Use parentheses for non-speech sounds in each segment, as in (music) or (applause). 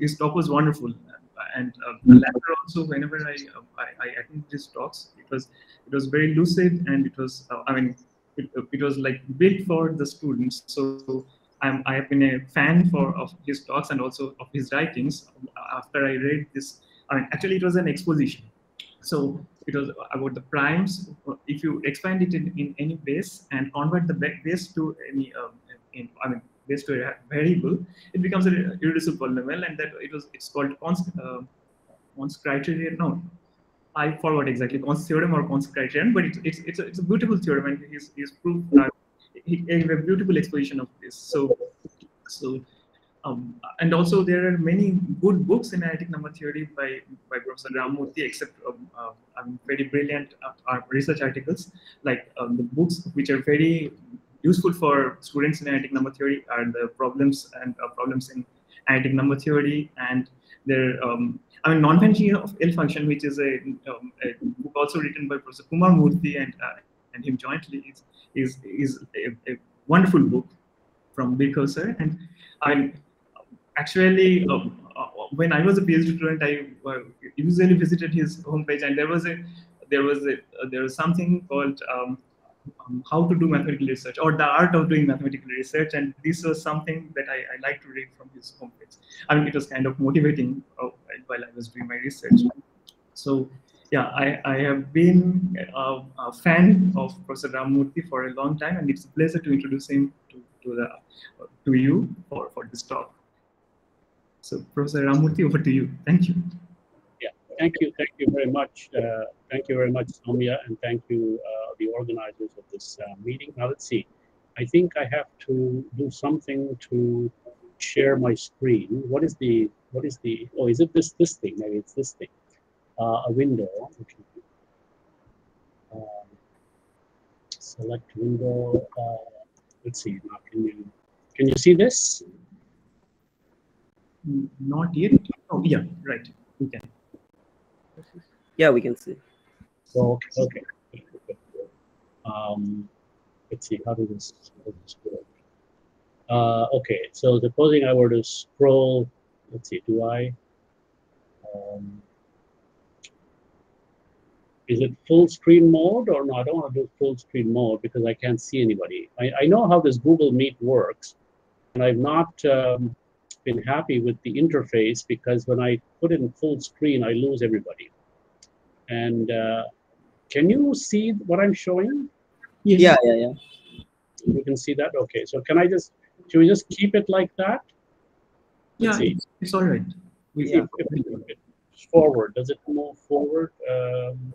his talk was wonderful, and uh, later also whenever I, uh, I I attended his talks, it was it was very lucid and it was uh, I mean it, it was like built for the students. So I'm, I have been a fan for of his talks and also of his writings. After I read this, I mean actually it was an exposition. So it was about the primes. If you expand it in, in any base and convert the base to any, um, in, I mean, base to a variable, it becomes a irreducible polynomial, and that it was it's called Cohn's, uh, Cohn's criterion. No, I forgot exactly Cohn's theorem or Cohn's criterion, but it's it's it's a, it's a beautiful theorem, and he's his proof. Uh, he gave a beautiful exposition of this. So so um, and also, there are many good books in analytic number theory by, by Professor Ram Murty, except um, uh, um, very brilliant uh, research articles. Like um, the books which are very useful for students in analytic number theory are the problems and uh, problems in analytic number theory and their um, I mean non-vanishing of L function, which is a, um, a, book also written by Professor Kumar Murty and uh, and him jointly, is is is a, a wonderful book from Birkhäuser. And I actually, um, uh, when I was a PhD student, I uh, usually visited his homepage, and there was a there was a uh, there was something called um, um, how to do mathematical research or the art of doing mathematical research, and this was something that I, I like to read from his homepage. I mean, it was kind of motivating uh, while I was doing my research. So yeah, I, I have been a, a, fan of Professor Ram Murty for a long time, and it's a pleasure to introduce him to, to the to you for, for this talk. So Professor Ram Murty, over to you. Thank you. Thank you. Thank you very much. Uh, thank you very much, Soumya, and thank you, uh, the organizers of this uh, meeting. Now let's see. I think I have to do something to share my screen. What is the, what is the, oh, is it this, this thing? Maybe it's this thing. Uh, a window. Okay. Um, select window. Uh, let's see. Now, can you, can you see this? Not yet. Oh, yeah, right. We can. Yeah, we can see. Okay. okay. Um, let's see. How does this, how does this work? Uh, okay. So supposing I were to scroll, let's see. Do I? Um, is it full screen mode or no? I don't want to do full screen mode because I can't see anybody. I, I know how this Google Meet works, and I've not um, been happy with the interface because when I put in full screen, I lose everybody. And uh, can you see what I'm showing? Yes. Yeah, yeah, yeah. You can see that? Okay, so can I just, should we just keep it like that? Let's yeah, see. it's all right. We, yeah. if, if forward, does it move forward? Um,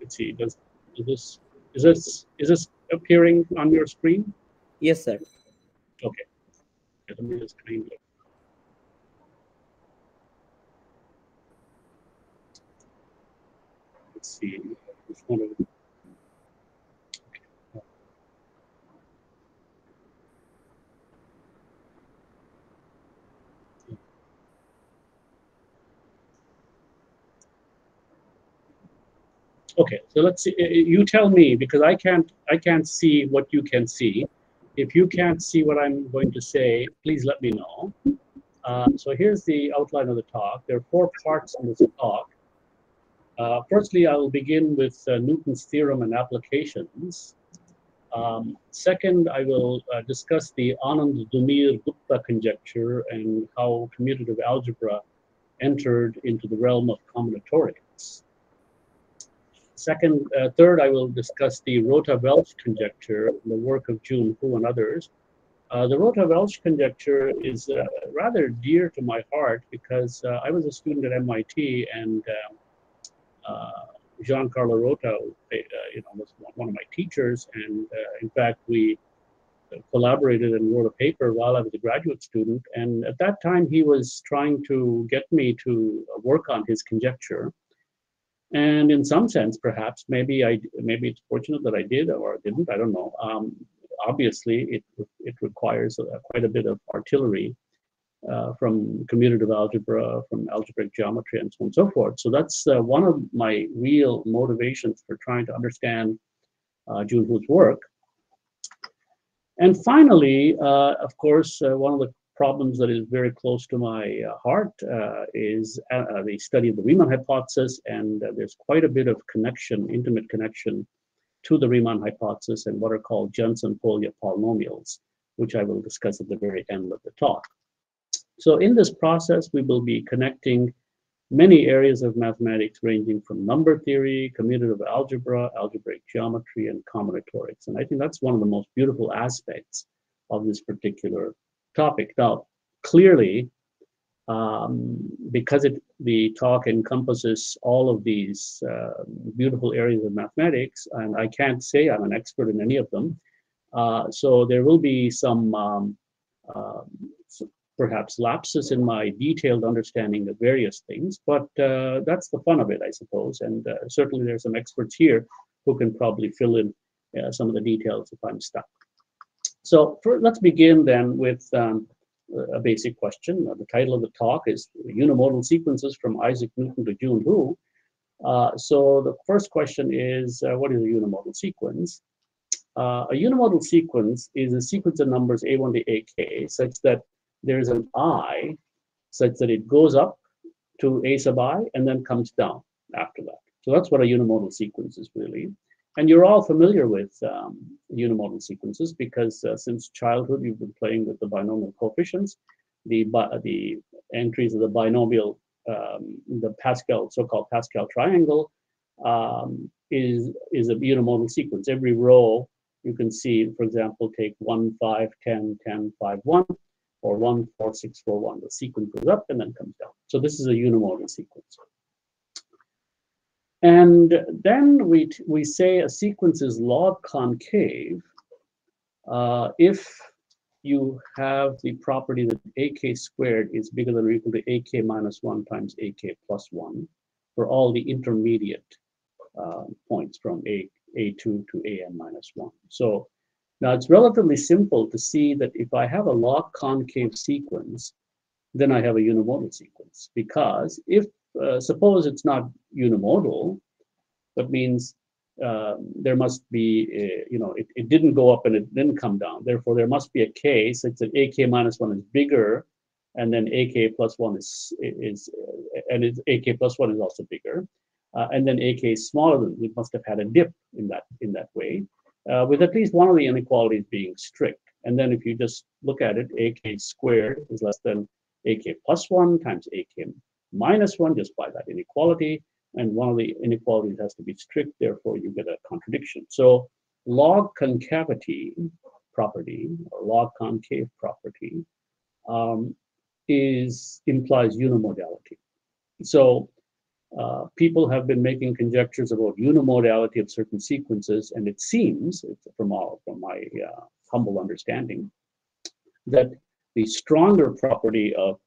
let's see, does, does this, is this, is this appearing on your screen? Yes, sir. Okay. Let me just clean it. Let's see which one of them. Okay, so let's see. You tell me because I can't. I can't see what you can see. If you can't see what I'm going to say, please let me know. Uh, so here's the outline of the talk. There are four parts in this talk. Uh, firstly, I will begin with uh, Newton's theorem and applications. Um, second, I will uh, discuss the Anand-Dumir-Gupta conjecture and how commutative algebra entered into the realm of combinatorics. Second, uh, third, I will discuss the Rota-Welsh conjecture, the work of June Huh and others. Uh, the Rota-Welsh conjecture is uh, rather dear to my heart because I was a student at MIT and Giancarlo Rota, uh, you know, was one of my teachers, and uh, in fact, we collaborated and wrote a paper while I was a graduate student. And at that time, he was trying to get me to work on his conjecture. And in some sense, perhaps, maybe I maybe it's fortunate that I did or didn't. I don't know. Um, obviously, it it requires uh, quite a bit of artillery uh, from commutative algebra, from algebraic geometry, and so on and so forth. So that's uh, one of my real motivations for trying to understand uh, June Huh's work. And finally, uh, of course, uh, one of the problems that is very close to my uh, heart uh, is uh, uh, the study of the Riemann hypothesis, and uh, there's quite a bit of connection, intimate connection to the Riemann hypothesis and what are called Jensen-Polya polynomials, which I will discuss at the very end of the talk. So in this process, we will be connecting many areas of mathematics ranging from number theory, commutative algebra, algebraic geometry, and combinatorics. And I think that's one of the most beautiful aspects of this particular topic. Now, clearly, um, because it, the talk encompasses all of these uh, beautiful areas of mathematics, and I can't say I'm an expert in any of them, uh, so there will be some um, uh, perhaps lapses in my detailed understanding of various things, but uh, that's the fun of it, I suppose. And uh, certainly there's some experts here who can probably fill in uh, some of the details if I'm stuck. So for, let's begin then with um, a basic question. Uh, the title of the talk is Unimodal Sequences from Isaac Newton to June Huh. Uh, so the first question is, uh, what is a unimodal sequence? Uh, a unimodal sequence is a sequence of numbers a1 to ak such that there's an i such that it goes up to a sub i and then comes down after that. So that's what a unimodal sequence is really. And you're all familiar with um, unimodal sequences because uh, since childhood you've been playing with the binomial coefficients, the, the entries of the binomial, um, the Pascal, so-called Pascal triangle um, is, is a unimodal sequence. Every row you can see, for example, take 1, 5, 10, 10, 5, 1, or 1, 4, 6, 4, 1. The sequence goes up and then comes down. So this is a unimodal sequence. And then we, we say a sequence is log concave uh, if you have the property that ak squared is bigger than or equal to ak minus 1 times ak plus 1 for all the intermediate uh, points from a, a2 to an minus 1. So now it's relatively simple to see that if I have a log concave sequence, then I have a unimodal sequence because if uh, suppose it's not unimodal, that means uh, there must be, a, you know, it, it didn't go up and it didn't come down. Therefore, there must be a k such that ak minus 1 is bigger, and then ak plus 1 is, is and it's, ak plus 1 is also bigger. Uh, and then ak is smaller than, it must have had a dip in that, in that way, uh, with at least one of the inequalities being strict. And then if you just look at it, ak squared is less than ak plus 1 times ak minus 1 just by that inequality. And one of the inequalities has to be strict, therefore you get a contradiction. So log concavity property or log concave property um, is implies unimodality. So uh, people have been making conjectures about unimodality of certain sequences, and it seems, from all from my uh, humble understanding, that the stronger property of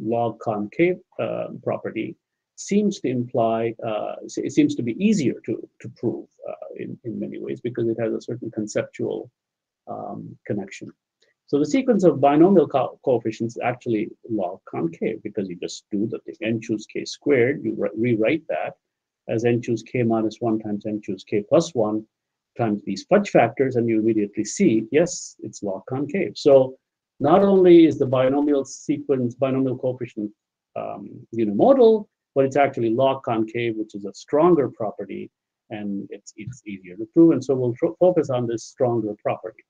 log concave uh, property seems to imply, uh, it seems to be easier to, to prove uh, in, in many ways because it has a certain conceptual um, connection. So the sequence of binomial co coefficients is actually log concave because you just do the thing, n choose k squared, you re rewrite that as n choose k minus 1 times n choose k plus 1 times these fudge factors, and you immediately see, yes, it's log concave. So not only is the binomial sequence, binomial coefficient um, unimodal, but it's actually log concave, which is a stronger property, and it's, it's easier to prove. And so we'll focus on this stronger property.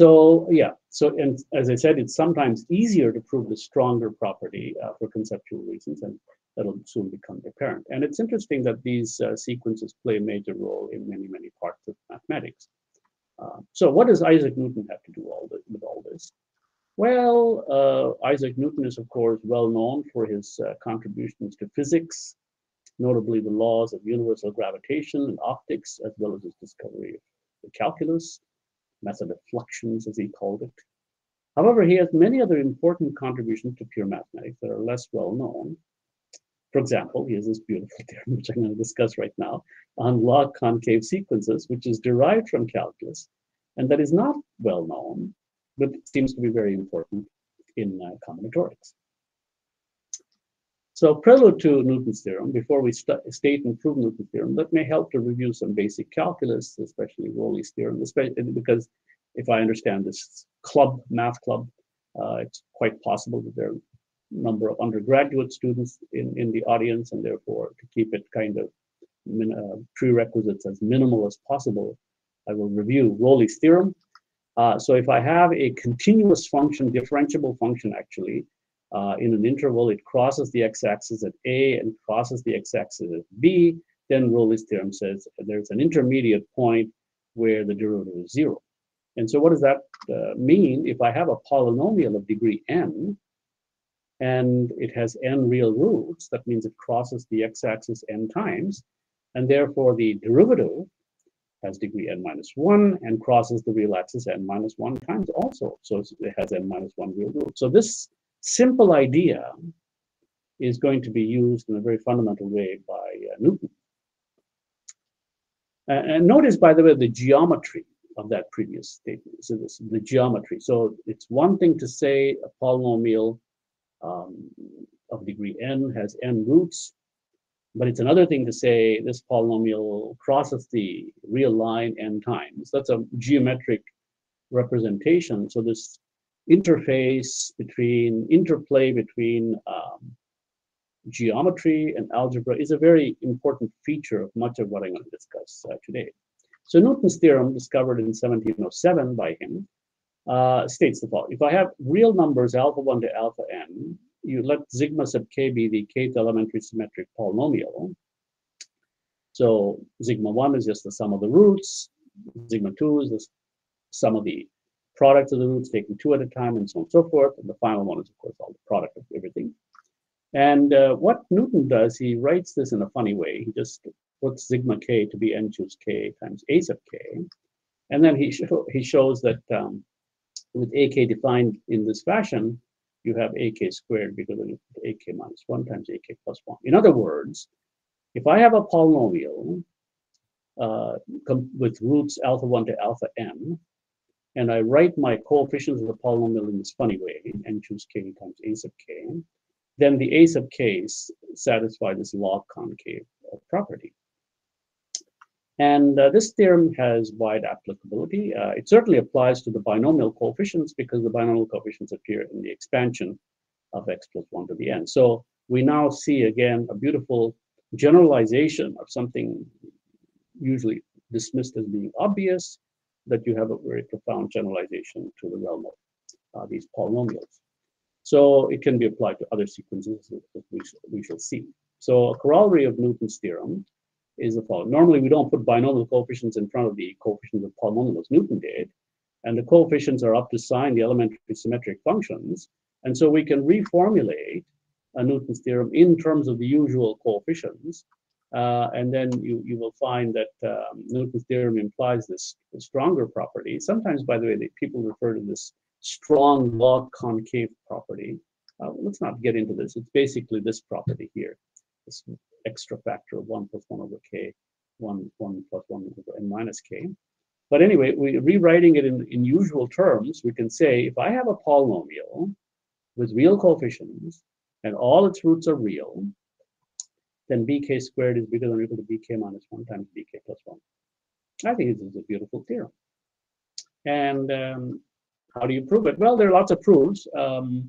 So yeah, so and as I said, it's sometimes easier to prove the stronger property uh, for conceptual reasons, and that'll soon become apparent. And it's interesting that these uh, sequences play a major role in many, many parts of mathematics. Uh, so what does Isaac Newton have to do all with all this? Well, uh, Isaac Newton is, of course, well known for his uh, contributions to physics, notably the laws of universal gravitation and optics, as well as his discovery of the calculus, method of fluxions, as he called it. However, he has many other important contributions to pure mathematics that are less well known. For example, he has this beautiful (laughs) theorem, which I'm going to discuss right now, on log concave sequences, which is derived from calculus, and that is not well known but seems to be very important in uh, combinatorics. So prelude to Newton's theorem, before we st state and prove Newton's theorem, that may help to review some basic calculus, especially Rolle's theorem, especially because if I understand this club, math club, uh, it's quite possible that there are a number of undergraduate students in, in the audience, and therefore to keep it kind of uh, prerequisites as minimal as possible, I will review Rolle's theorem. Uh, so if I have a continuous function, differentiable function actually, uh, in an interval, it crosses the x-axis at A and crosses the x-axis at B, then Rolle's theorem says there's an intermediate point where the derivative is zero. And so what does that uh, mean? If I have a polynomial of degree n, and it has n real roots, that means it crosses the x-axis n times, and therefore the derivative has degree n minus 1 and crosses the real axis n minus 1 times also. So it has n minus 1 real root. So this simple idea is going to be used in a very fundamental way by uh, Newton. Uh, and notice, by the way, the geometry of that previous statement. So this the geometry. So it's one thing to say a polynomial um, of degree n has n roots, but it's another thing to say this polynomial crosses the real line n times. That's a geometric representation. So this interface between interplay between um, geometry and algebra is a very important feature of much of what I'm going to discuss uh, today. So Newton's theorem, discovered in 1707 by him, uh, states the following. If I have real numbers alpha 1 to alpha n, you let sigma sub k be the kth elementary symmetric polynomial. So sigma 1 is just the sum of the roots, sigma 2 is the sum of the product of the roots taken two at a time, and so on and so forth. And the final one is, of course, all the product of everything. And uh, what Newton does, he writes this in a funny way. He just puts sigma k to be n choose k times a sub k. And then he, he shows that um, with ak defined in this fashion, you have ak squared because of ak minus 1 times ak plus 1. In other words, if I have a polynomial uh, with roots alpha 1 to alpha n, and I write my coefficients of the polynomial in this funny way, n choose k times a sub k, then the a sub k's satisfy this log concave property. And uh, this theorem has wide applicability. Uh, it certainly applies to the binomial coefficients because the binomial coefficients appear in the expansion of x plus 1 to the n. So we now see again a beautiful generalization of something usually dismissed as being obvious, that you have a very profound generalization to the realm of uh, these polynomials. So it can be applied to other sequences that we, we shall see. So a corollary of Newton's theorem is the following. Normally, we don't put binomial coefficients in front of the coefficients of polynomials. Newton did, and the coefficients are up to sign the elementary symmetric functions. And so we can reformulate a Newton's theorem in terms of the usual coefficients. Uh, and then you, you will find that um, Newton's theorem implies this stronger property. Sometimes, by the way, people refer to this strong log concave property. Uh, let's not get into this. It's basically this property here, this extra factor of 1 plus 1 over k, 1, 1 plus 1 over n minus k. But anyway, we rewriting it in, in usual terms, we can say if I have a polynomial with real coefficients and all its roots are real, then bk squared is bigger than or equal to bk minus 1 times bk plus 1. I think this is a beautiful theorem. And um, how do you prove it? Well, there are lots of proofs. Um,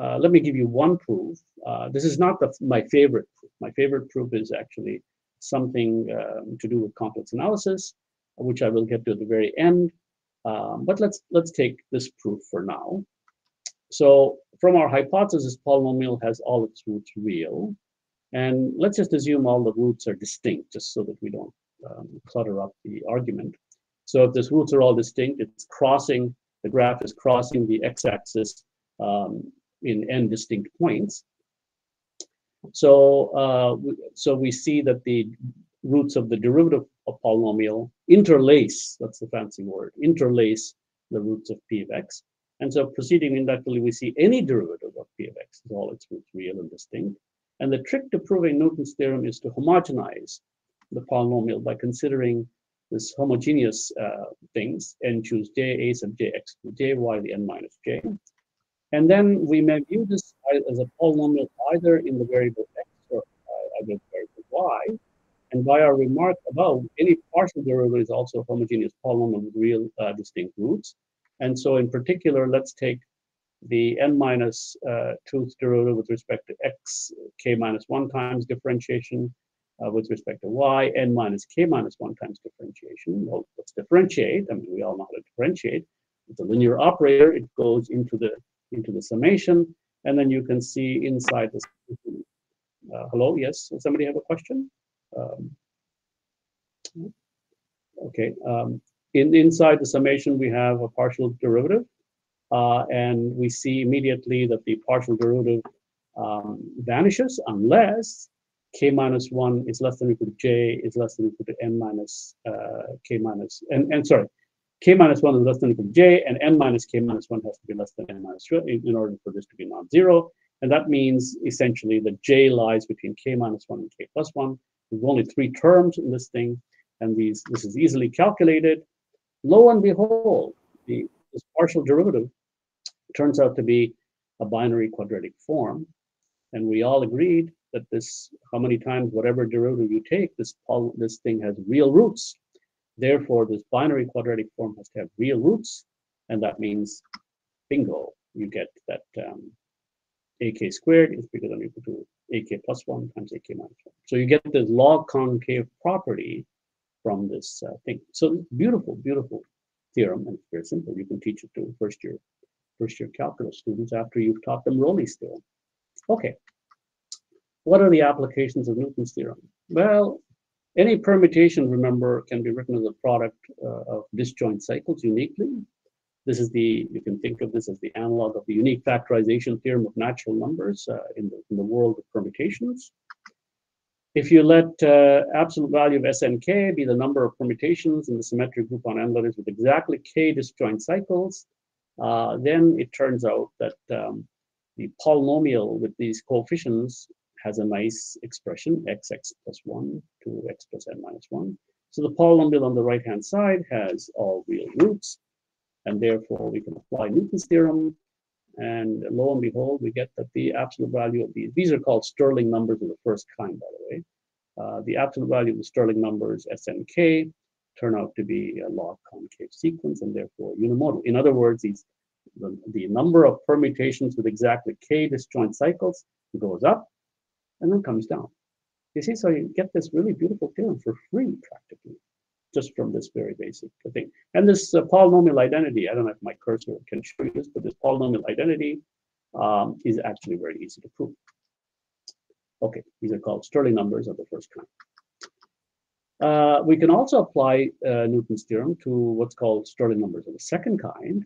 uh, let me give you one proof. Uh, this is not the, my favorite proof. My favorite proof is actually something um, to do with complex analysis, which I will get to at the very end. Um, but let's let's take this proof for now. So from our hypothesis, polynomial has all its roots real. And let's just assume all the roots are distinct, just so that we don't um, clutter up the argument. So if these roots are all distinct, it's crossing, the graph is crossing the x-axis um, in n distinct points. So, uh, so we see that the roots of the derivative of polynomial interlace, that's the fancy word, interlace the roots of p of x. And so proceeding inductively, we see any derivative of p of x is all its roots real and distinct. And the trick to proving Newton's theorem is to homogenize the polynomial by considering this homogeneous uh, things, n choose j, a sub j, x j, y the n minus j. And then we may view this as a polynomial either in the variable x or uh, either the variable y. And by our remark above, any partial derivative is also a homogeneous polynomial with real uh, distinct roots. And so in particular, let's take the n minus uh, derivative with respect to x k minus 1 times differentiation uh, with respect to y, n minus k minus 1 times differentiation. Well, let's differentiate. I mean, we all know how to differentiate. It's a linear operator. It goes into the into the summation, and then you can see inside the. Uh, hello, yes. Does somebody have a question? Um, okay. Um, in inside the summation, we have a partial derivative, uh, and we see immediately that the partial derivative um, vanishes unless k minus 1 is less than equal to j is less than equal to n minus uh, k minus, and, and sorry, k minus 1 is less than equal to j, and n minus k minus 1 has to be less than n minus 2 in, in order for this to be non-zero. And that means essentially that j lies between k minus 1 and k plus 1. There's only three terms in this thing, and these this is easily calculated. Lo and behold, the, this partial derivative turns out to be a binary quadratic form. And we all agreed that this, how many times, whatever derivative you take, this, this thing has real roots. Therefore, this binary quadratic form has to have real roots. And that means, bingo, you get that um, ak squared is bigger than or equal to ak plus 1 times ak minus 1. So you get this log concave property from this uh, thing. So beautiful, beautiful theorem, and it's very simple. You can teach it to first year first year calculus students after you've taught them Rolle's theorem. Okay, what are the applications of Newton's theorem? Well, any permutation, remember, can be written as a product uh, of disjoint cycles uniquely. This is the, you can think of this as the analog of the unique factorization theorem of natural numbers uh, in, the, in the world of permutations. If you let uh, absolute value of SNK be the number of permutations in the symmetric group on n letters with exactly k disjoint cycles, uh, then it turns out that um, the polynomial with these coefficients has a nice expression, xx plus 1 to x plus n minus 1. So the polynomial on the right-hand side has all real roots, and therefore we can apply Newton's theorem, and lo and behold, we get that the absolute value of these, these are called Stirling numbers of the first kind, by the way. Uh, the absolute value of the Stirling numbers, SNK, turn out to be a log concave sequence and therefore unimodal. In other words, these, the, the number of permutations with exactly k disjoint cycles goes up and then comes down. You see, so you get this really beautiful theorem for free practically, just from this very basic thing. And this uh, polynomial identity, I don't know if my cursor can show you this, but this polynomial identity um, is actually very easy to prove. Okay, these are called Stirling numbers of the first kind. Uh, we can also apply uh, Newton's theorem to what's called Stirling numbers of the second kind.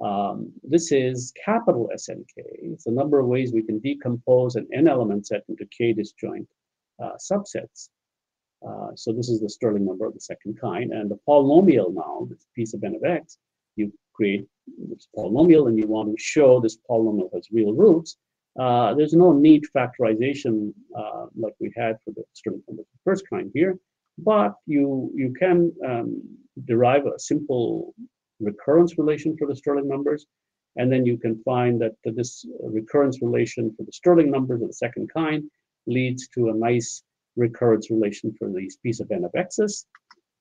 Um, this is capital SNK. It's a number of ways we can decompose an n element set into k disjoint uh, subsets. Uh, so this is the Stirling number of the second kind. And the polynomial now, this piece of n of x, you create this polynomial and you want to show this polynomial has real roots. Uh, there's no neat factorization uh, like we had for the Stirling number of the first kind here but you you can um, derive a simple recurrence relation for the Stirling numbers, and then you can find that this recurrence relation for the Stirling numbers of the second kind leads to a nice recurrence relation for these piece of n of x's,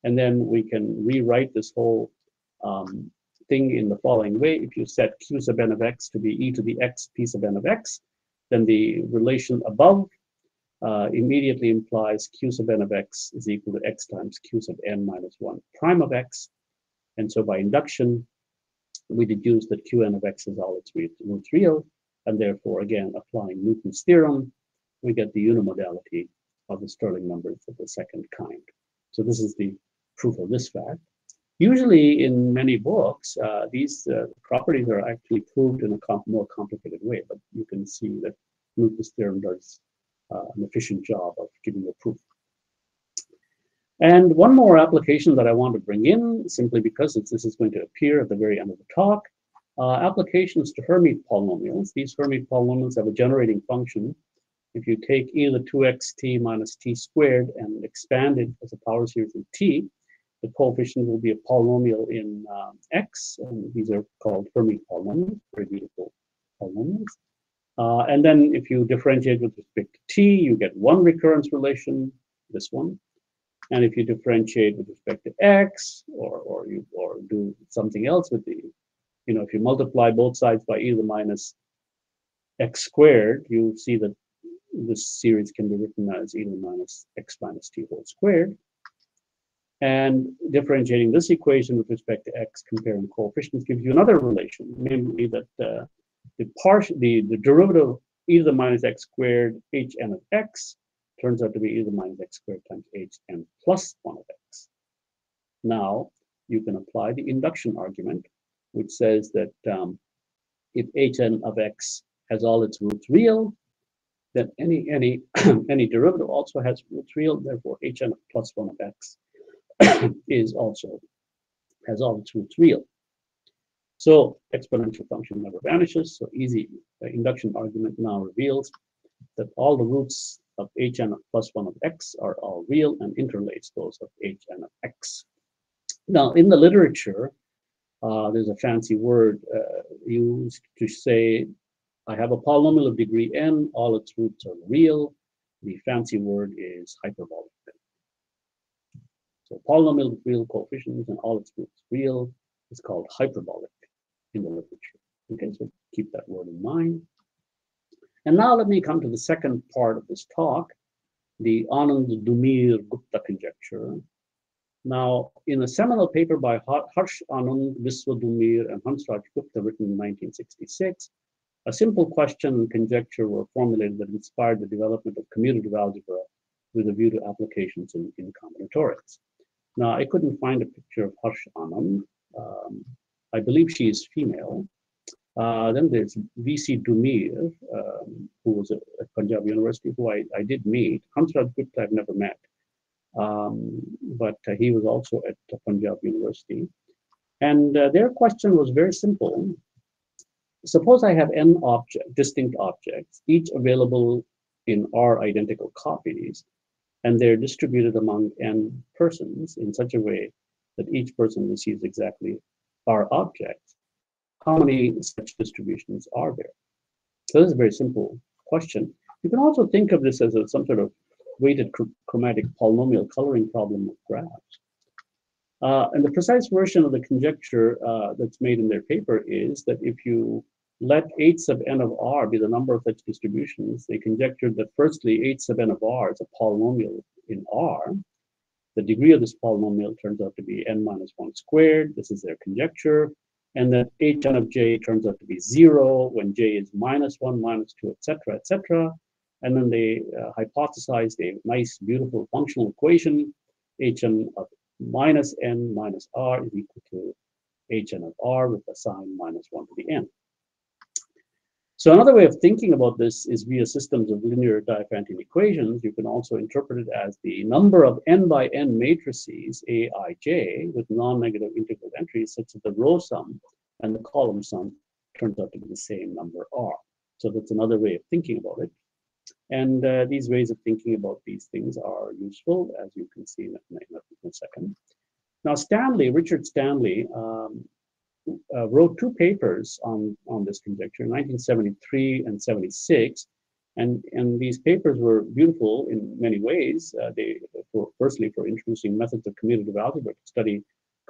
and then we can rewrite this whole um, thing in the following way. If you set q sub n of x to be e to the x piece of n of x, then the relation above uh, immediately implies q sub n of x is equal to x times q sub n minus 1 prime of x. And so by induction, we deduce that qn of x is all its roots real, and therefore, again, applying Newton's theorem, we get the unimodality of the Stirling numbers of the second kind. So this is the proof of this fact. Usually in many books, uh, these uh, properties are actually proved in a comp more complicated way, but you can see that Newton's theorem does uh, an efficient job of giving a proof. And one more application that I want to bring in, simply because this is going to appear at the very end of the talk, uh, applications to Hermite polynomials. These Hermite polynomials have a generating function. If you take e to the 2xt minus t squared and expand it as a power series in t, the coefficient will be a polynomial in um, x, and these are called Hermite polynomials, very beautiful polynomials. Uh, and then if you differentiate with respect to t, you get one recurrence relation, this one. And if you differentiate with respect to x, or, or you or do something else with the, you know, if you multiply both sides by e to the minus x squared, you see that this series can be written as e to the minus x minus t whole squared. And differentiating this equation with respect to x, comparing coefficients, gives you another relation, namely that uh, the partial, the, the derivative e to the minus x squared h n of x turns out to be e to the minus x squared times h n plus 1 of x. Now, you can apply the induction argument, which says that um, if hn of x has all its roots real, then any any (clears throat) any derivative also has roots real, therefore hn plus 1 of x (clears throat) is also has all its roots real. So exponential function never vanishes. So easy uh, induction argument now reveals that all the roots of hn plus 1 of x are all real and interlace those of hn of x. Now, in the literature, uh, there's a fancy word uh, used to say, I have a polynomial of degree n, all its roots are real. The fancy word is hyperbolic. So polynomial with real coefficients and all its roots real is called hyperbolic in the literature. Okay, so keep that word in mind. And now let me come to the second part of this talk, the Anand Dumir Gupta conjecture. Now, in a seminal paper by Harsh Anand, Viswa Dumir, and Hansraj Gupta written in 1966, a simple question and conjecture were formulated that inspired the development of commutative algebra with a view to applications in, in combinatorics. Now, I couldn't find a picture of Harsh Anand. Um, I believe she is female. Uh, then there's VC Dumir, um, who was at, Punjab University, who I, I did meet. Hansraj Gupta I've never met, um, but uh, he was also at Punjab University. And uh, their question was very simple. Suppose I have n object, distinct objects, each available in R identical copies and they're distributed among n persons in such a way that each person receives exactly R objects. How many such distributions are there? So this is a very simple question. You can also think of this as a, some sort of weighted chromatic polynomial coloring problem of graphs. Uh, and the precise version of the conjecture uh, that's made in their paper is that if you let h sub n of r be the number of such distributions, they conjectured that firstly, h sub n of r is a polynomial in R. The degree of this polynomial turns out to be n minus 1 squared. This is their conjecture. And that h n of j turns out to be 0 when j is minus 1, minus 2, etc., etc. And then they uh, hypothesized a nice, beautiful functional equation, hn of minus n minus r is equal to hn of r with a sign minus 1 to the n. So another way of thinking about this is via systems of linear Diophantine equations. You can also interpret it as the number of n by n matrices, Aij, with non-negative integral entries such that the row sum and the column sum turns out to be the same number R. So that's another way of thinking about it. And uh, these ways of thinking about these things are useful, as you can see in a, second. Now, Stanley, Richard Stanley, um, uh, wrote two papers on, on this conjecture in 1973 and 76. And, and these papers were beautiful in many ways. Uh, they, for, firstly, for introducing methods of commutative algebra to study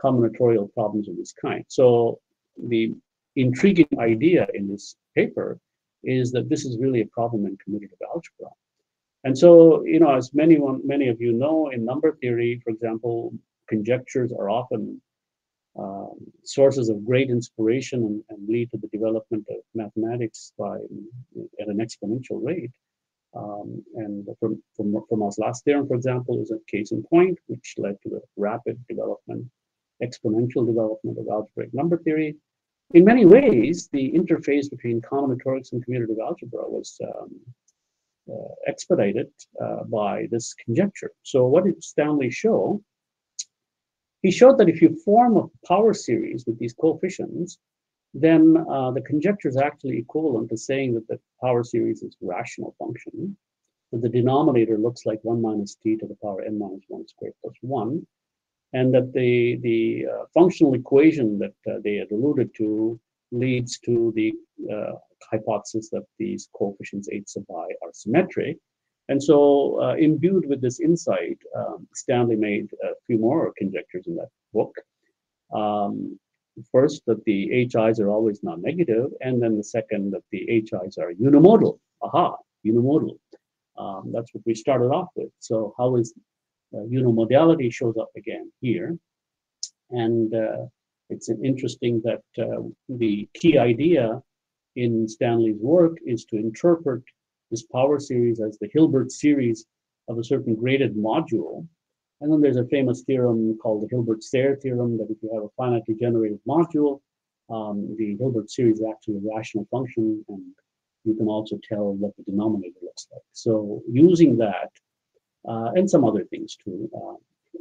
combinatorial problems of this kind. So the intriguing idea in this paper is that this is really a problem in commutative algebra. And so, you know, as many, one, many of you know, in number theory, for example, conjectures are often um, sources of great inspiration and, and, lead to the development of mathematics by at an exponential rate. Um, and from, from, Fermat's last theorem, for example, is a case in point, which led to the rapid development, exponential development of algebraic number theory. In many ways, the interface between combinatorics and commutative algebra was um, uh, expedited uh, by this conjecture. So what did Stanley show? He showed that if you form a power series with these coefficients, then uh, the conjecture is actually equivalent to saying that the power series is rational function. That the denominator looks like 1 minus t to the power n minus 1 squared plus 1. And that the, the uh, functional equation that uh, they had alluded to leads to the uh, hypothesis that these coefficients h sub i are symmetric. And so, uh, imbued with this insight, um, Stanley made a few more conjectures in that book. Um, first, that the HIs are always non-negative, and then the second, that the HIs are unimodal. Aha, unimodal. Um, that's what we started off with. So how is unimodality shows up again here. And uh, it's interesting that uh, the key idea in Stanley's work is to interpret this power series as the Hilbert series of a certain graded module. And then there's a famous theorem called the Hilbert-Serre theorem that if you have a finitely generated module, um, the Hilbert series is actually a rational function, and you can also tell what the denominator looks like. So using that, uh, and some other things too, uh,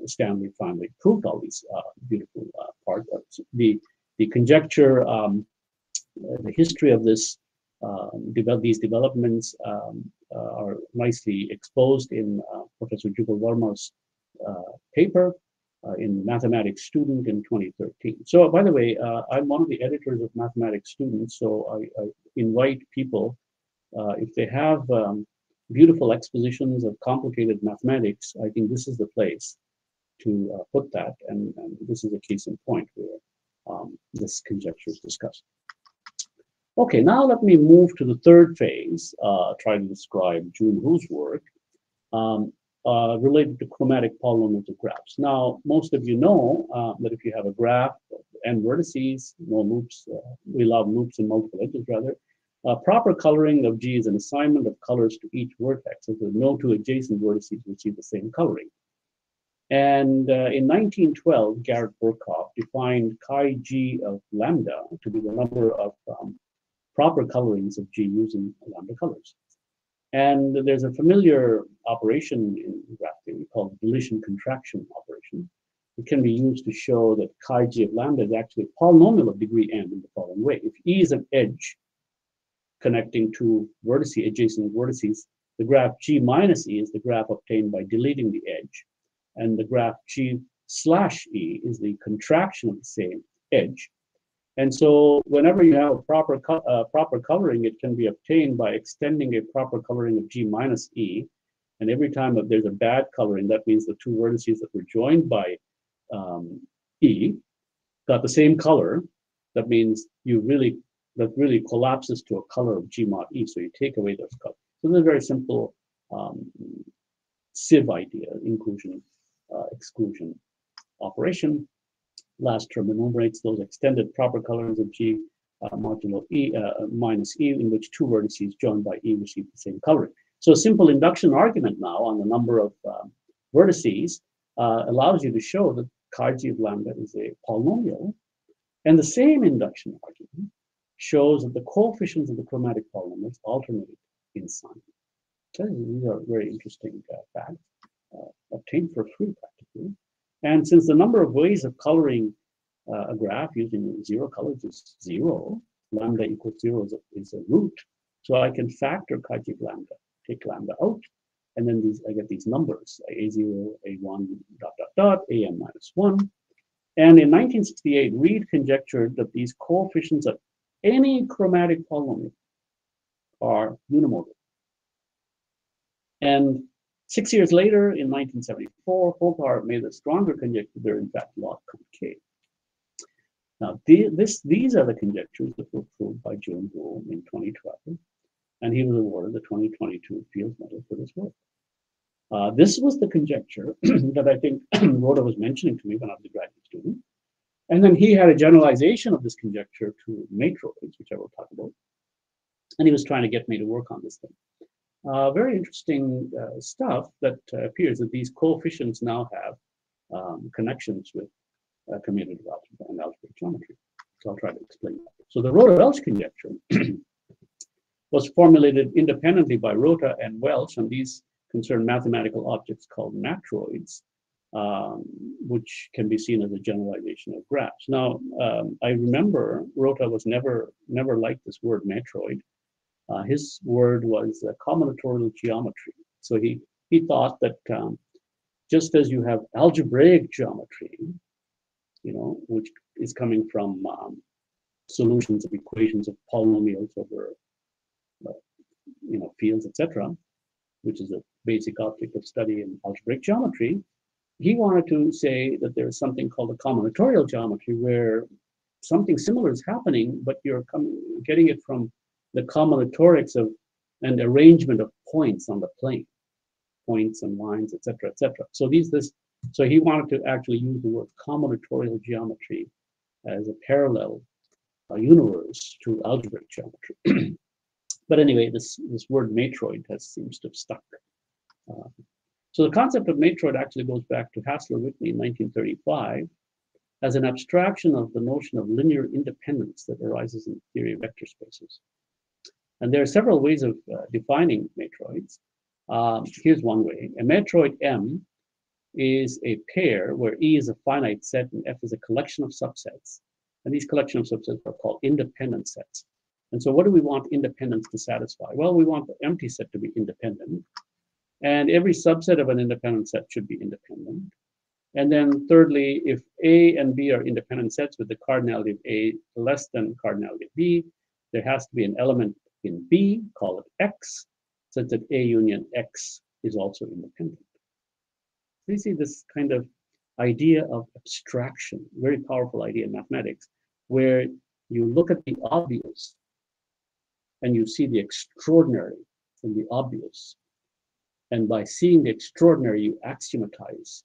Stanley finally proved all these uh, beautiful uh, parts. The, the conjecture, um, the history of this um, develop, these developments um, uh, are nicely exposed in uh, Professor Jugal Verma's uh, paper uh, in Mathematics Student in 2013. So, by the way, uh, I'm one of the editors of Mathematics Student, so I, I invite people, if they have um, beautiful expositions of complicated mathematics, I think this is the place to uh, put that, and, and, this is a case in point where um, this conjecture is discussed. Okay, now let me move to the third phase, uh, try to describe June Huh's work um, uh, related to chromatic polynomial of graphs. Now, most of you know uh, that if you have a graph n vertices, no loops, uh, we love loops and multiple edges rather, uh, proper coloring of G is an assignment of colors to each vertex, so that no two adjacent vertices receive the same coloring. And uh, in 1912, Garrett Birkhoff defined chi G of lambda to be the number of um, proper colorings of G using lambda colors. And there's a familiar operation in graph theory called the deletion contraction operation. It can be used to show that chi G of lambda is actually a polynomial of degree n in the following way. If E is an edge connecting two vertices, adjacent vertices, the graph G minus E is the graph obtained by deleting the edge and the graph G slash E is the contraction of the same edge. And so whenever you have a proper, co uh, proper coloring, it can be obtained by extending a proper coloring of G minus E. And every time that there's a bad coloring, that means the two vertices that were joined by um, E got the same color. That means you really, that really collapses to a color of G mod E. So you take away those colors. So this is a very simple um, sieve idea, inclusion uh, exclusion operation. Last term enumerates those extended proper colors of G uh, modulo E uh, minus E in which two vertices joined by E receive the same coloring. So a simple induction argument now on the number of um, vertices uh, allows you to show that chi G of lambda is a polynomial. And the same induction argument shows that the coefficients of the chromatic polynomials alternate in sign. Okay, these are very interesting uh, facts uh, obtained for free practically. And since the number of ways of coloring uh, a graph using zero colors is zero, lambda equals zero is a, is a root. So I can factor chi lambda, take lambda out, and then these I get these numbers, a0, a1, dot, dot, dot, an minus 1. And in 1968, Read conjectured that these coefficients of any chromatic polynomial are unimodal. And Six years later, in 1974, Folkart made a stronger conjecture they're in fact log concave. Now, the, this, these are the conjectures that were proved by June Huh in 2012, and he was awarded the 2022 Fields Medal for this work. Uh, this was the conjecture (clears throat) that I think (clears throat) Rota was mentioning to me when I was a graduate student. And then he had a generalization of this conjecture to matroids, which I will talk about. And he was trying to get me to work on this thing uh, very interesting uh, stuff that uh, appears that these coefficients now have um, connections with uh, commutative algebra and algebraic geometry. So I'll try to explain that. So the Rota-Welsh conjecture (clears throat) was formulated independently by Rota and Welsh, and these concern mathematical objects called matroids, um, which can be seen as a generalization of graphs. Now, um, I remember Rota was never never liked this word matroid. Uh, his word was uh, combinatorial geometry. So he, he thought that um, just as you have algebraic geometry, you know, which is coming from um, solutions of equations of polynomials over, uh, you know, fields, etc., which is a basic object of study in algebraic geometry, he wanted to say that there's something called a combinatorial geometry where something similar is happening, but you're getting it from the combinatorics of an arrangement of points on the plane, points and lines, etc., etc. So these this so he wanted to actually use the word combinatorial geometry as a parallel uh, universe to algebraic geometry. (clears throat) but anyway, this this word matroid has seems to have stuck. Uh, so the concept of matroid actually goes back to Hassler Whitney in 1935 as an abstraction of the notion of linear independence that arises in the theory of vector spaces. And there are several ways of uh, defining matroids. Um, here's one way. A matroid M is a pair where E is a finite set and F is a collection of subsets. And these collection of subsets are called independent sets. And so what do we want independence to satisfy? Well, we want the empty set to be independent. And every subset of an independent set should be independent. And then thirdly, if A and B are independent sets with the cardinality of A less than cardinality of B, there has to be an element in B, call it X, such that A union X is also independent. So you see this kind of idea of abstraction, very powerful idea in mathematics, where you look at the obvious and you see the extraordinary in the obvious. And by seeing the extraordinary, you axiomatize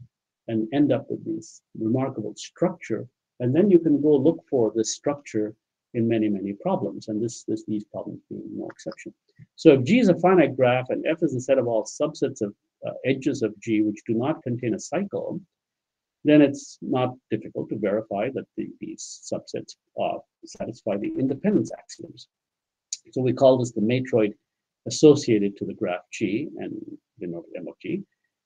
and end up with this remarkable structure. And then you can go look for this structure in many, many problems. And this, this these problems being no exception. So if G is a finite graph and F is a set of all subsets of uh, edges of G which do not contain a cycle, then it's not difficult to verify that the, these subsets uh, satisfy the independence axioms. So we call this the matroid associated to the graph G and denoted M of G.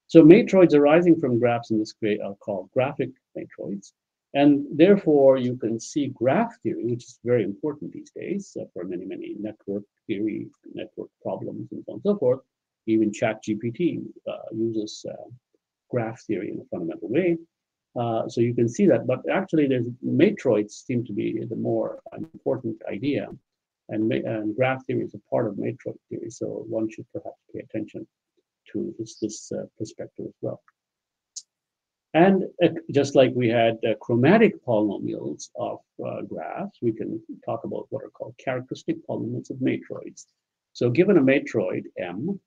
So matroids arising from graphs in this way are called graphic matroids. And therefore, you can see graph theory, which is very important these days uh, for many, many network theory, network problems, and so on and so forth. Even ChatGPT uh, uses uh, graph theory in a fundamental way. Uh, so you can see that, but actually, there's matroids seem to be the more important idea, and, and graph theory is a part of matroid theory. So one should perhaps pay attention to this this uh, perspective as well. And uh, just like we had uh, chromatic polynomials of uh, graphs, we can talk about what are called characteristic polynomials of matroids. So given a matroid M,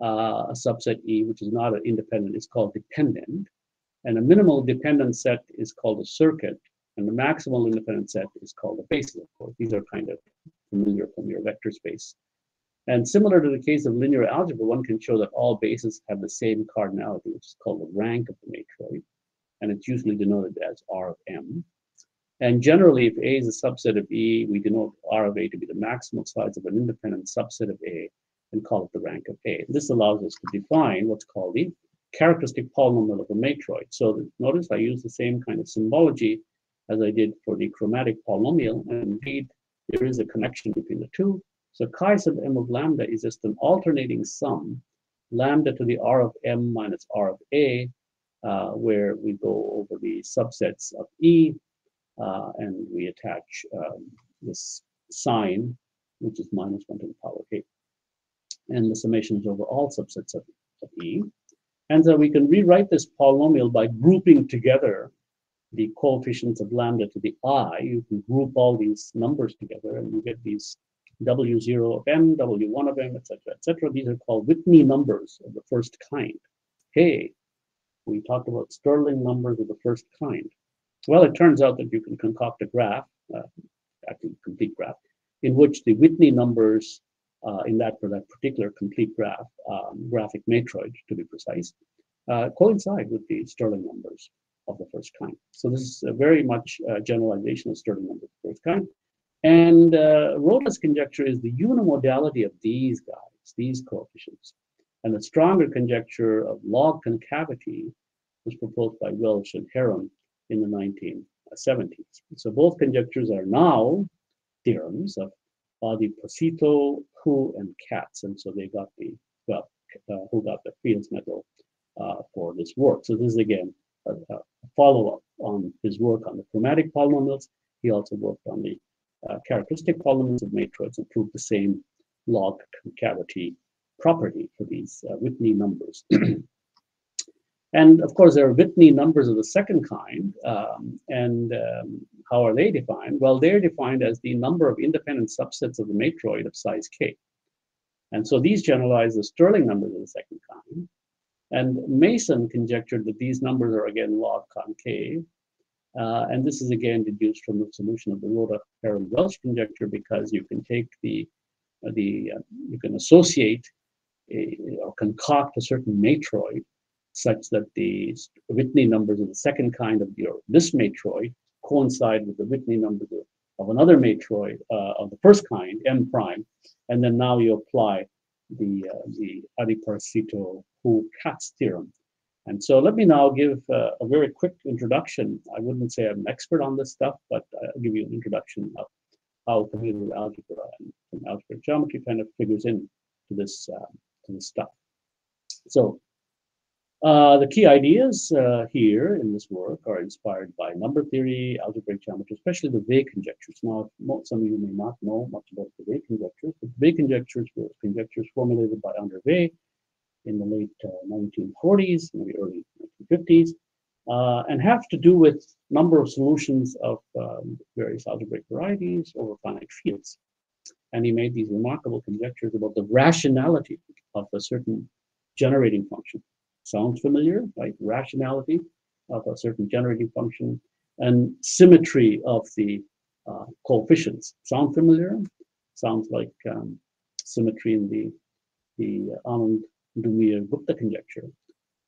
uh, a subset E, which is not an independent, is called dependent. And a minimal dependent set is called a circuit. And the maximal independent set is called a basis, of course. These are kind of familiar from your vector space. And similar to the case of linear algebra, one can show that all bases have the same cardinality, which is called the rank of the matroid. And it's usually denoted as R of M. And generally, if A is a subset of E, we denote R of A to be the maximal size of an independent subset of A and call it the rank of A. This allows us to define what's called the characteristic polynomial of a matroid. So notice I use the same kind of symbology as I did for the chromatic polynomial. And indeed, there is a connection between the two. So chi sub m of lambda is just an alternating sum, lambda to the r of m minus r of a, uh, where we go over the subsets of E, uh, and we attach um, this sign, which is minus 1 to the power 8. And the summation is over all subsets of, of E. And so we can rewrite this polynomial by grouping together the coefficients of lambda to the i. You can group all these numbers together and you get these W0 of m, W1 of m, etc., etc. These are called Whitney numbers of the first kind. Hey, we talked about Stirling numbers of the first kind. Well, it turns out that you can concoct a graph, uh, actually complete graph, in which the Whitney numbers uh, in that for that particular complete graph, um, graphic matroid to be precise, uh, coincide with the Stirling numbers of the first kind. So this is a very much a generalization of Stirling number of the first kind. And uh, Rota's conjecture is the unimodality of these guys, these coefficients. And the stronger conjecture of log concavity was proposed by Welsh and Heron in the 1970s. So both conjectures are now theorems of Adi Posito, Huh, and Katz. And so they got the, well, uh, Huh got the Fields Medal uh, for this work. So this is again a, follow-up on his work on the chromatic polynomials. He also worked on the uh, characteristic polynomials of matroids and proved the same log concavity property for these uh, Whitney numbers. (clears throat) and of course, there are Whitney numbers of the second kind. Um, and um, how are they defined? Well, they're defined as the number of independent subsets of the matroid of size k. And so these generalize the Stirling numbers of the second kind. And Mason conjectured that these numbers are again log concave. Uh, and this is again deduced from the solution of the Rota-Parent-Welsch conjecture because you can take the, uh, the uh, you can associate a, or concoct a certain matroid such that the Whitney numbers of the second kind of your this matroid coincide with the Whitney numbers of, another matroid uh, of the first kind, M prime, and then now you apply the uh, the Adiprasito Huh Katz theorem. And so let me now give uh, a very quick introduction. I wouldn't say I'm an expert on this stuff, but I'll give you an introduction of how commutative algebra and, algebraic geometry kind of figures in to this uh, to this stuff. So uh, the key ideas uh, here in this work are inspired by number theory, algebraic geometry, especially the Weil conjectures. Now, some of you may not know much about the Weil conjectures, but the Weil conjectures were conjectures formulated by Andre Weil in the late uh, 1940s, maybe early 1950s, uh, and have to do with number of solutions of um, various algebraic varieties over finite fields. And he made these remarkable conjectures about the rationality of a certain generating function Sounds familiar, right? Rationality of a certain generating function and symmetry of the uh, coefficients. Sound familiar? Sounds like um, symmetry in the the Anand Dumir Gupta conjecture.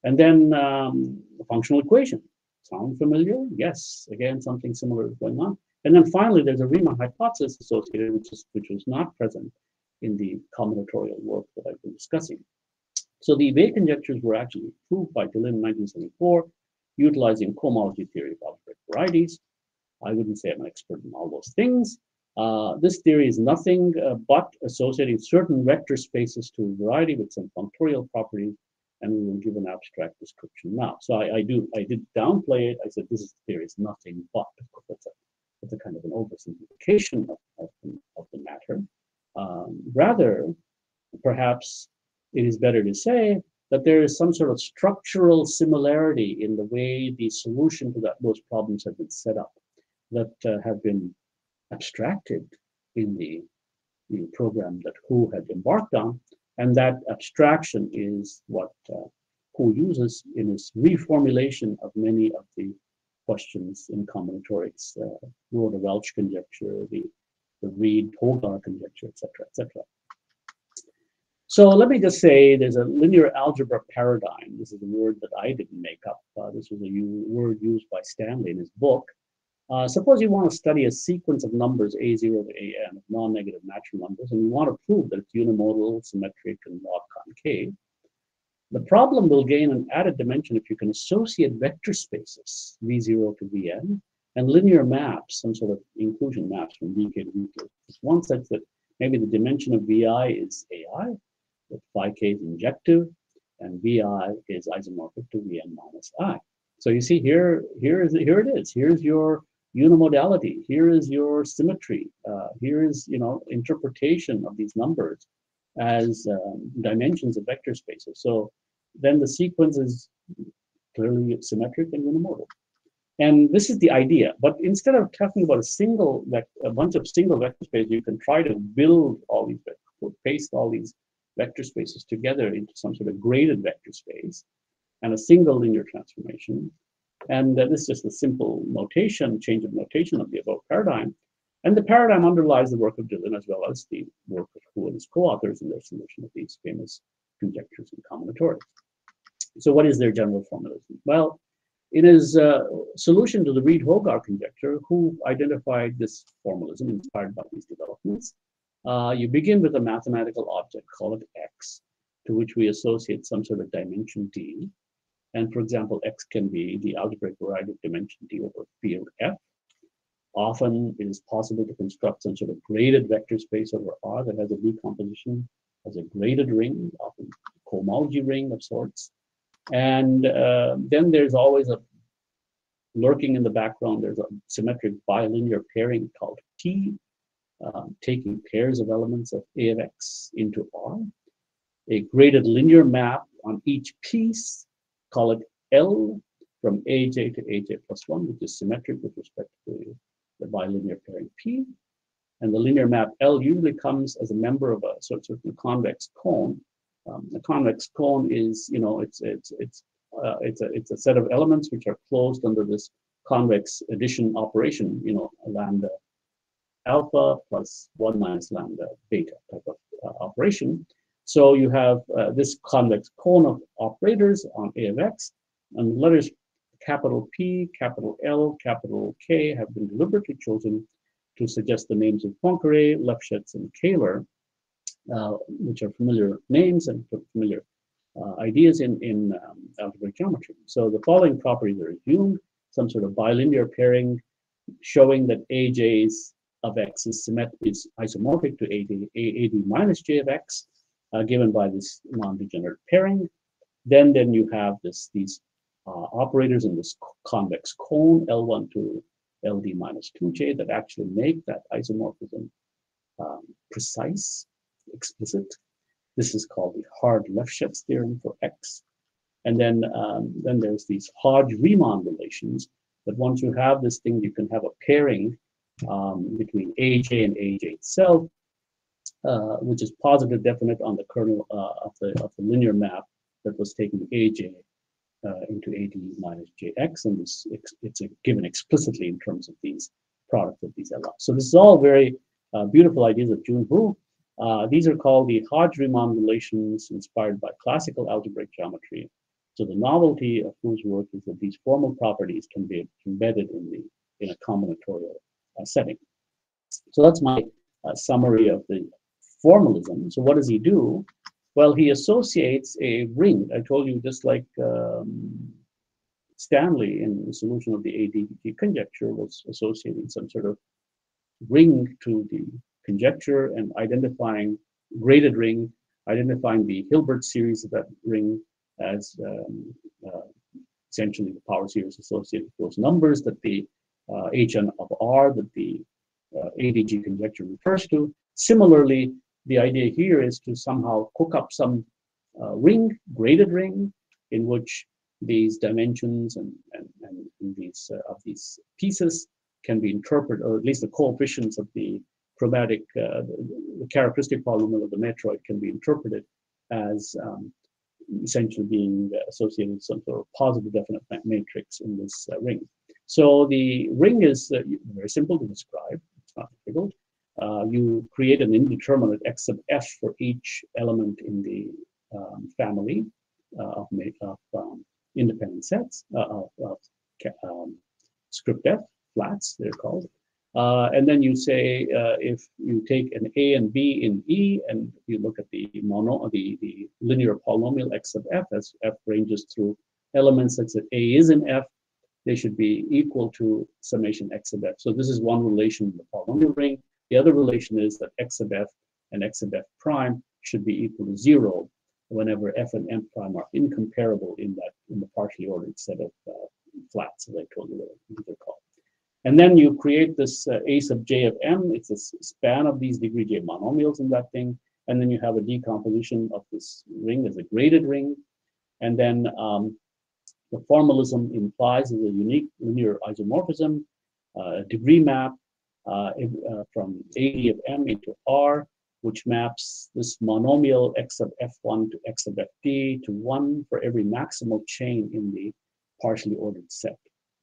And then um, functional equation. Sound familiar? Yes. Again, something similar is going on. And then finally, there's a Riemann hypothesis associated, which is which was not present in the combinatorial work that I've been discussing. So the Weil conjectures were actually proved by Deligne in 1974, utilizing cohomology theory of algebraic varieties. I wouldn't say I'm an expert in all those things. Uh, this theory is nothing uh, but associating certain vector spaces to a variety with some functorial properties, and we will give an abstract description now. So I, I do, I did downplay it. I said this is the theory is nothing but. That's a, that's a kind of an oversimplification of, of, the, of the matter. Um, rather, perhaps it is better to say that there is some sort of structural similarity in the way the solution to that, those problems have been set up that uh, have been abstracted in the, the program that Huh had embarked on. And that abstraction is what uh, Huh uses in his reformulation of many of the questions in combinatorics, uh, Rota-Welsh conjecture, the, the Read-Hoggar conjecture, etc., etc. So let me just say there's a linear algebra paradigm. This is a word that I didn't make up. Uh, this was a word used by Stanley in his book. Uh, suppose you want to study a sequence of numbers a0 to an of non-negative natural numbers, and you want to prove that it's unimodal, symmetric, and log concave. The problem will gain an added dimension if you can associate vector spaces, v0 to vn, and linear maps, some sort of inclusion maps from vk to vk. It's one such that maybe the dimension of vi is ai, with phi k is injective and vi is isomorphic to vn minus i. So you see here, here is here it is. Here's your unimodality. Here is your symmetry. Uh, here is you know interpretation of these numbers as um, dimensions of vector spaces. So then the sequence is clearly symmetric and unimodal. And this is the idea. But instead of talking about a single, a bunch of single vector spaces, you can try to build all these, paste all these vector spaces together into some sort of graded vector space and a single linear transformation. And uh, this is just a simple notation, change of notation of the above paradigm. And the paradigm underlies the work of Deligne as well as the work of Huh and his co-authors in their solution of these famous conjectures and combinatorics. So what is their general formalism? Well, in his uh, solution to the Read-Hoggar conjecture, Huh identified this formalism inspired by these developments uh, you begin with a mathematical object, call it x, to which we associate some sort of dimension d. And for example, x can be the algebraic variety of dimension d over field f. Often it is possible to construct some sort of graded vector space over R that has a decomposition as a graded ring, often a cohomology ring of sorts. And uh, then there's always a lurking in the background, there's a symmetric bilinear pairing called T, um, taking pairs of elements of A of X into R. a graded linear map on each piece, call it L from aj to aj plus 1, which is symmetric with respect to the bilinear pairing P. And the linear map L usually comes as a member of a sort of a convex cone. Um, a convex cone is, you know, it's it's it's uh, it's a it's a set of elements which are closed under this convex addition operation. You know, lambda alpha plus one minus lambda beta type of uh, operation. So you have uh, this convex cone of operators on A of x, and the letters capital P, capital L, capital K have been deliberately chosen to suggest the names of Poincare, Lefschetz, and Kähler, uh, which are familiar names and familiar uh, ideas in, in um, algebraic geometry. So the following properties are assumed, some sort of bilinear pairing showing that AJ's of x is, symmetric, is isomorphic to AD, AD minus J of x, uh, given by this non-degenerate pairing. Then, then you have this these uh, operators in this convex cone L1 to LD minus 2J that actually make that isomorphism um, precise, explicit. This is called the Hard-Lefschetz theorem for X. And then, um, then there's these Hodge-Riemann relations that once you have this thing, you can have a pairing um, between AJ and AJ itself, uh, which is positive definite on the kernel uh, of, the, of the linear map that was taking AJ uh, into AD minus JX, and this it's given explicitly in terms of these products of these LRs. So this is all very uh, beautiful ideas of June Huh. Uh, these are called the Hodge-Riemann relations inspired by classical algebraic geometry. So the novelty of Huh's work is that these formal properties can be embedded in the in a combinatorial setting. So that's my uh, summary of the formalism. So what does he do? Well, he associates a ring. I told you just like um, Stanley in the solution of the ADG conjecture was associating some sort of ring to the conjecture and identifying graded ring, identifying the Hilbert series of that ring as um, uh, essentially the power series associated with those numbers that the uh, Hn of R that the uh, ADG conjecture refers to. Similarly, the idea here is to somehow cook up some uh, ring, graded ring, in which these dimensions and, and, and these uh, of these pieces can be interpreted, or at least the coefficients of the chromatic, uh, the characteristic polynomial of the matroid can be interpreted as um, essentially being associated with some sort of positive definite matrix in this uh, ring. So the ring is uh, very simple to describe. Uh, you create an indeterminate x sub f for each element in the um, family uh, of, of um, independent sets uh, of, of um, script f flats they're called. Uh, and then you say uh, if you take an a and b in e and you look at the mono the, the linear polynomial x sub f as f ranges through elements such that a is in f they should be equal to summation x sub f so this is one relation in the polynomial ring the other relation is that x sub f and x sub f prime should be equal to zero whenever f and m prime are incomparable in that in the partially ordered set of uh, flats, as I told you they're called. And then you create this uh, a sub j of m. It's a span of these degree j monomials in that thing. And then you have a decomposition of this ring as a graded ring. And then um, the formalism implies is a unique linear isomorphism, uh, degree map uh, uh, from AD of M into R, which maps this monomial x of f1 to x of ft to 1 for every maximal chain in the partially ordered set.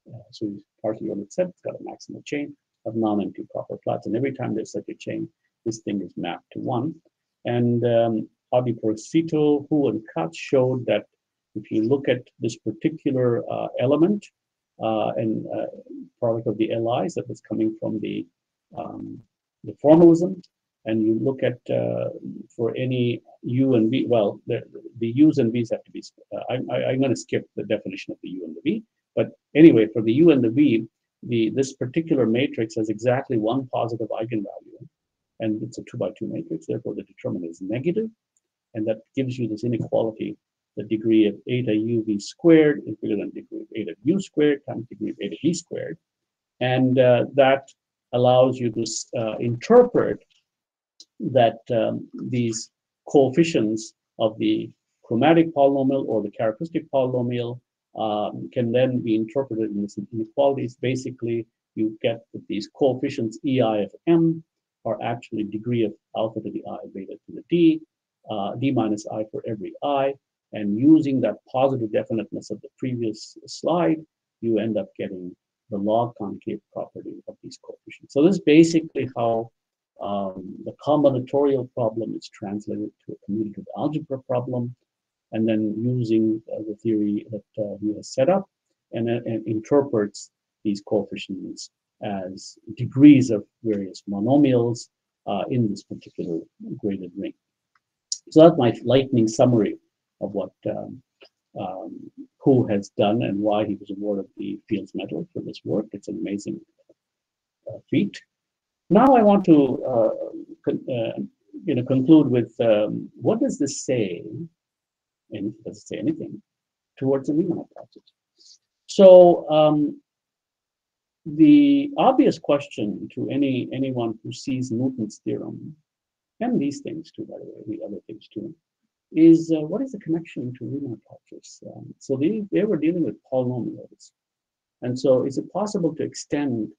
Uh, so partially ordered set, it's got a maximal chain of non-empty proper flats. And every time there's such a chain, this thing is mapped to 1. And um, Adiprasito, Huh, and Katz showed that if you look at this particular uh, element uh, and uh, product of the LIs that was coming from the um, the formalism, and you look at uh, for any U and V, well, the, the U's and V's have to be, uh, I, am going to skip the definition of the U and the V, but anyway, for the U and the V, the, this particular matrix has exactly one positive eigenvalue, and it's a two by two matrix, therefore the determinant is negative, and that gives you this inequality, the degree of eta uv squared is bigger than degree of eta u squared times degree of eta v squared, and uh, that allows you to uh, interpret that um, these coefficients of the chromatic polynomial or the characteristic polynomial um, can then be interpreted in this inequalities. Basically, you get that these coefficients ei of m are actually degree of alpha to the i, beta to the d, uh, d minus i for every i. And using that positive definiteness of the previous slide, you end up getting the log concave property of these coefficients. So this is basically how um, the combinatorial problem is translated to a commutative algebra problem, and then using uh, the theory that uh, he has set up, and, and interprets these coefficients as degrees of various monomials uh, in this particular graded ring. So that's my lightning summary of what um, um, Huh has done and why he was awarded the Fields Medal for this work. It's an amazing uh, feat. Now I want to uh, con- uh, you know conclude with um, what does this say, and does it say anything towards the Riemann hypothesis? So um, the obvious question to any anyone who sees Newton's theorem and these things too, by the way, the other things too, is uh, what is the connection to Riemann hypothesis? Um, so they, they were dealing with polynomials. And so is it possible to extend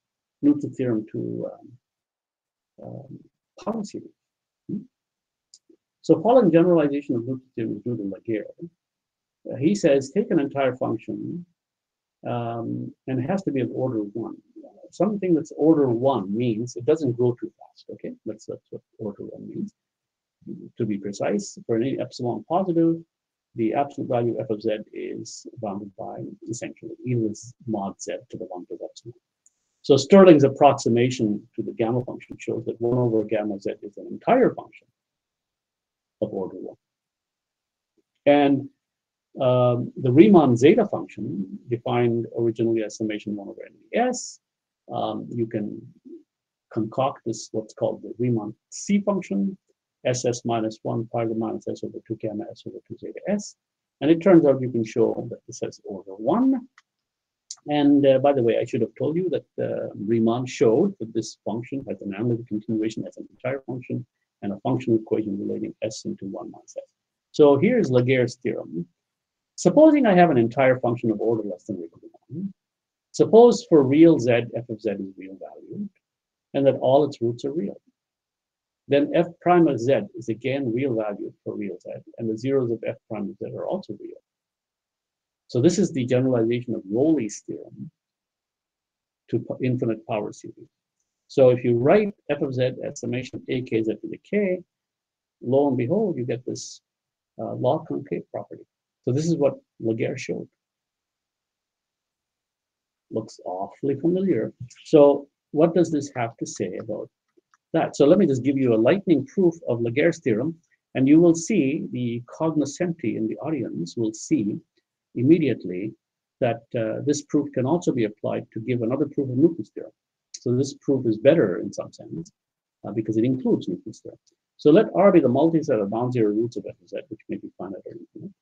Newton's theorem to um, um, power series? Hmm? So following generalization of Newton's theorem is due to Laguerre. Uh, he says take an entire function um, and it has to be of order one. Something that's order one means it doesn't grow too fast. Okay, that's, that's what order one means. To be precise, for any epsilon positive, the absolute value f of z is bounded by essentially e to the mod z to the one to epsilon. So Stirling's approximation to the gamma function shows that 1 over gamma z is an entire function of order 1. And um, the Riemann zeta function, defined originally as summation 1 over n s, um, you can concoct this, what's called the Riemann xi function, ss minus 1 pi minus s over 2 gamma s over 2 zeta s. And it turns out you can show that this has order 1. And uh, by the way, I should have told you that uh, Riemann showed that this function has an analytic continuation as an entire function and a functional equation relating s into 1 minus s. So here's Laguerre's theorem. Supposing I have an entire function of order less than or equal to 1, suppose for real z, f of z is real valued, and that all its roots are real. Then f prime of z is again real valued for real z, and the zeros of f prime of z are also real. So this is the generalization of Rolle's theorem to infinite power series. So if you write f of z at summation a k z to the k, lo and behold, you get this uh, log concave property. So this is what Laguerre showed. Looks awfully familiar. So what does this have to say about that? So let me just give you a lightning proof of Laguerre's theorem, and you will see the cognoscenti in the audience will see immediately that uh, this proof can also be applied to give another proof of Newton's theorem. So this proof is better in some sense uh, because it includes Newton's theorem. So let R be the multiset of non-zero roots of f of z, which may be finite or infinite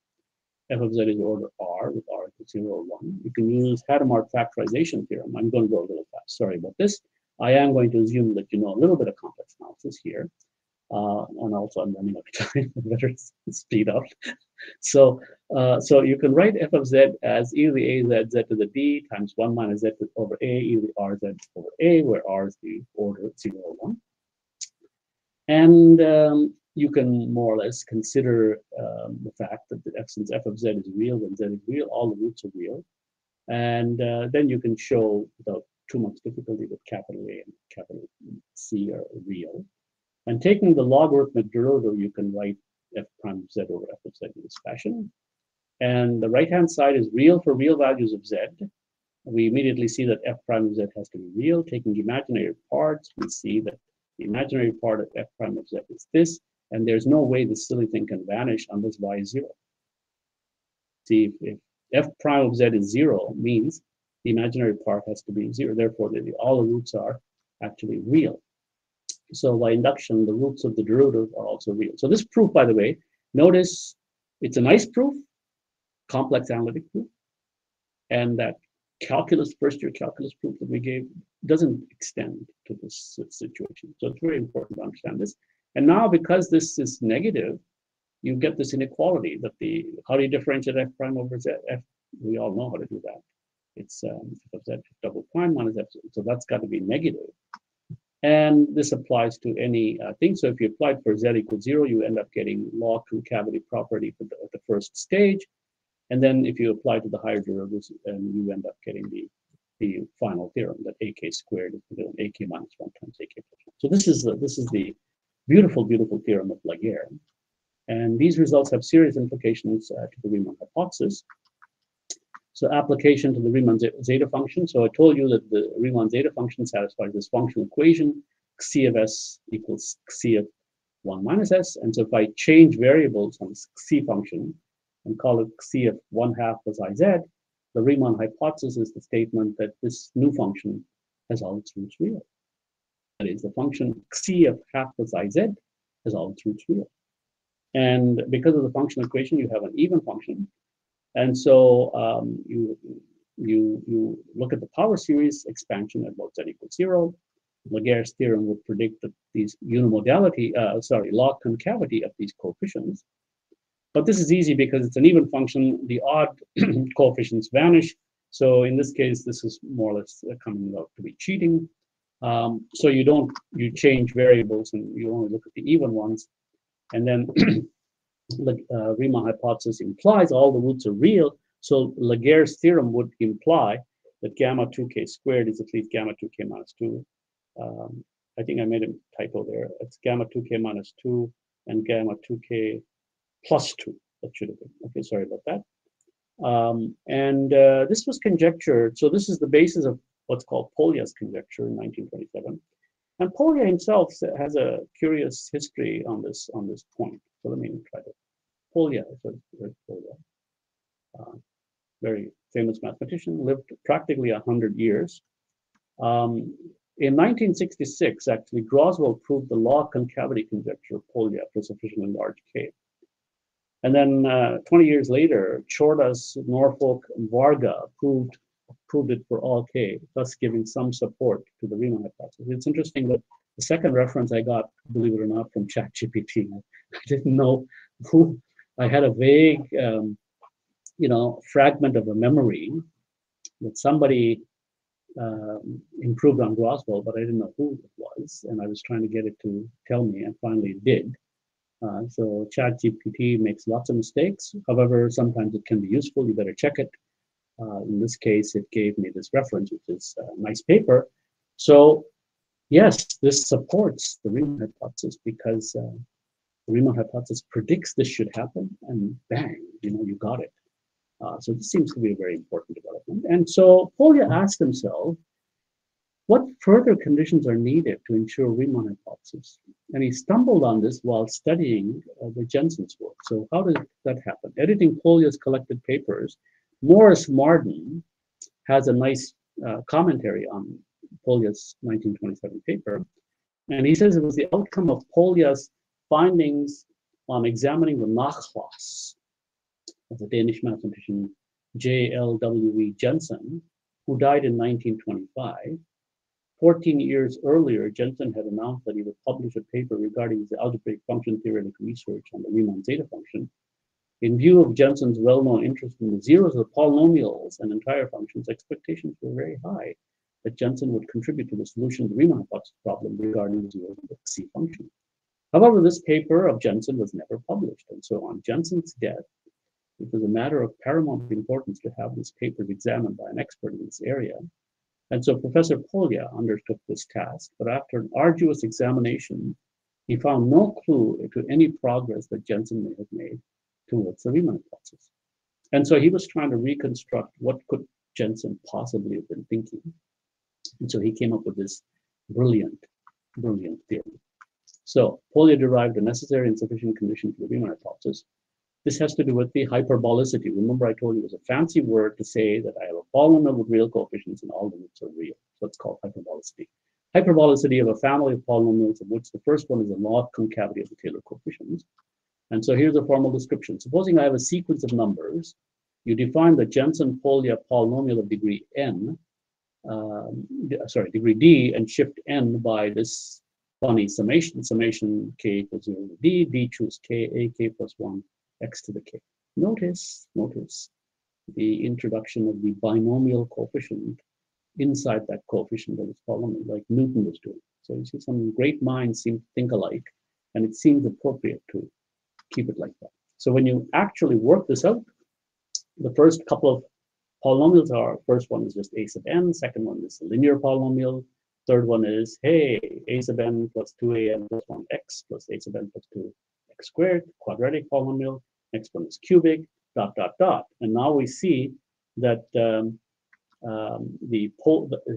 f of z is order r with r equals 0 or 1. You can use Hadamard factorization theorem. I'm going to go a little fast. Sorry about this. I am going to assume that you know a little bit of complex analysis here. Uh, and also I'm running out of (laughs) time. better (laughs) speed up. so, uh, so you can write f of z as e to the a z z to the d times 1 minus z over a e to the r z over a, where r is the order 0 or 1. And um, you can more or less consider um, the fact that the f, since f of z is real, then z is real, all the roots are real. And uh, then you can show without too much difficulty with capital A and capital C are real. And taking the logarithmic derivative, you can write f prime of z over f of z in this fashion. And the right-hand side is real for real values of z. We immediately see that f prime of z has to be real. Taking the imaginary parts, we see that the imaginary part of f prime of z is this, and there's no way this silly thing can vanish unless y is zero. See, if, if f prime of z is zero, means the imaginary part has to be zero. Therefore, the, all the roots are actually real. So by induction, the roots of the derivative are also real. So this proof, by the way, notice it's a nice proof, complex analytic proof, and that calculus, first year calculus proof that we gave doesn't extend to this situation. So it's very important to understand this. And now, because this is negative, you get this inequality that the, how do you differentiate f prime over z? F, we all know how to do that. It's um, double prime minus f, so that's got to be negative. And this applies to any uh, thing. So if you applied for z equals zero, you end up getting log concavity property for the, at the first stage. And then if you apply to the higher derivatives, and you end up getting the, the final theorem that ak squared is equal to ak minus one times ak plus one. So this is the, this is the beautiful, beautiful theorem of Laguerre. And these results have serious implications uh, to the Riemann hypothesis. So application to the Riemann zeta function. So I told you that the Riemann zeta function satisfies this functional equation, xi of s equals xi of 1 minus s. And so if I change variables on this xi function and call it xi of 1 half plus iz, the Riemann hypothesis is the statement that this new function has all its roots real. That is, the function xi of half plus iz has all its roots real. And because of the functional equation, you have an even function and so um, you, you, you look at the power series expansion at both z equals zero. Laguerre's theorem would predict that these unimodality, uh, sorry, log concavity of these coefficients. But this is easy because it's an even function. The odd (clears throat) coefficients vanish. So in this case, this is more or less coming out to be cheating. Um, so you don't, you change variables and you only look at the even ones. And then the (clears throat) uh, Riemann hypothesis implies all the roots are real. So Laguerre's theorem would imply that gamma 2k squared is at least gamma 2k minus 2. Um, I think I made a typo there. It's gamma 2k minus 2 and gamma 2k plus 2. That should have been. Okay, sorry about that. Um, and uh, this was conjectured. So this is the basis of what's called Polya's conjecture in 1927. And Polya himself has a curious history on this on this point. So let me try to Polya. Polya, uh, very famous mathematician, lived practically hundred years. Um, in 1966, actually, Grosswald proved the log concavity conjecture of Polya for sufficiently large K. And then uh, 20 years later, Csordas, Norfolk, and Varga proved proved it for all K, thus giving some support to the Riemann hypothesis. It's interesting that the second reference I got, believe it or not, from ChatGPT. (laughs) I didn't know who. I had a vague, um, you know, fragment of a memory that somebody um, improved on Grosswald, but I didn't know who it was, and I was trying to get it to tell me, and finally it did. Uh, so ChatGPT makes lots of mistakes. However, sometimes it can be useful. You better check it. Uh, in this case, it gave me this reference, which is a nice paper. So yes, this supports the Riemann hypothesis because uh, the Riemann hypothesis predicts this should happen, and bang, you know, you got it. Uh, so this seems to be a very important development. And so Polya asked himself, what further conditions are needed to ensure Riemann hypothesis? And he stumbled on this while studying uh, the Jensen's work. So how did that happen? Editing Polya's collected papers, Morris Marden has a nice uh, commentary on Polya's 1927 paper. And he says it was the outcome of Polya's findings on examining the Nachlass of the Danish mathematician J.L.W.V. Jensen, who died in 1925. 14 years earlier, Jensen had announced that he would publish a paper regarding the algebraic function theoretic research on the Riemann zeta function. In view of Jensen's well-known interest in the zeros of polynomials and entire functions, expectations were very high that Jensen would contribute to the solution of the Riemann hypothesis problem regarding the zeros of the Xi function. However, this paper of Jensen was never published, and so on Jensen's death, it was a matter of paramount importance to have this paper examined by an expert in this area. And so Professor Polya undertook this task, but after an arduous examination, he found no clue to any progress that Jensen may have made towards the Riemann hypothesis. And so he was trying to reconstruct what could Jensen possibly have been thinking. And so he came up with this brilliant, brilliant theory. So Polya derived a necessary and sufficient condition for the Riemann hypothesis. This has to do with the hyperbolicity. Remember I told you it was a fancy word to say that I have a polynomial with real coefficients and all the roots are real. So it's called hyperbolicity. Hyperbolicity of a family of polynomials of which the first one is the log concavity of the Taylor coefficients. And so here's a formal description. Supposing I have a sequence of numbers, you define the Jensen-Polya polynomial of degree n, um, sorry, degree d, and shift n by this funny summation, summation k equals 0 to d, d choose k, a k plus 1, x to the k. Notice, notice the introduction of the binomial coefficient inside that coefficient of this polynomial, like Newton was doing. So you see some great minds seem to think alike, and it seems appropriate to keep it like that. So when you actually work this out, the first couple of polynomials are, first one is just a sub n, second one is a linear polynomial, third one is, hey, a sub n plus 2an plus 1x plus a sub n plus 2x squared, quadratic polynomial, next one is cubic, dot, dot, dot. And now we see that um, um, the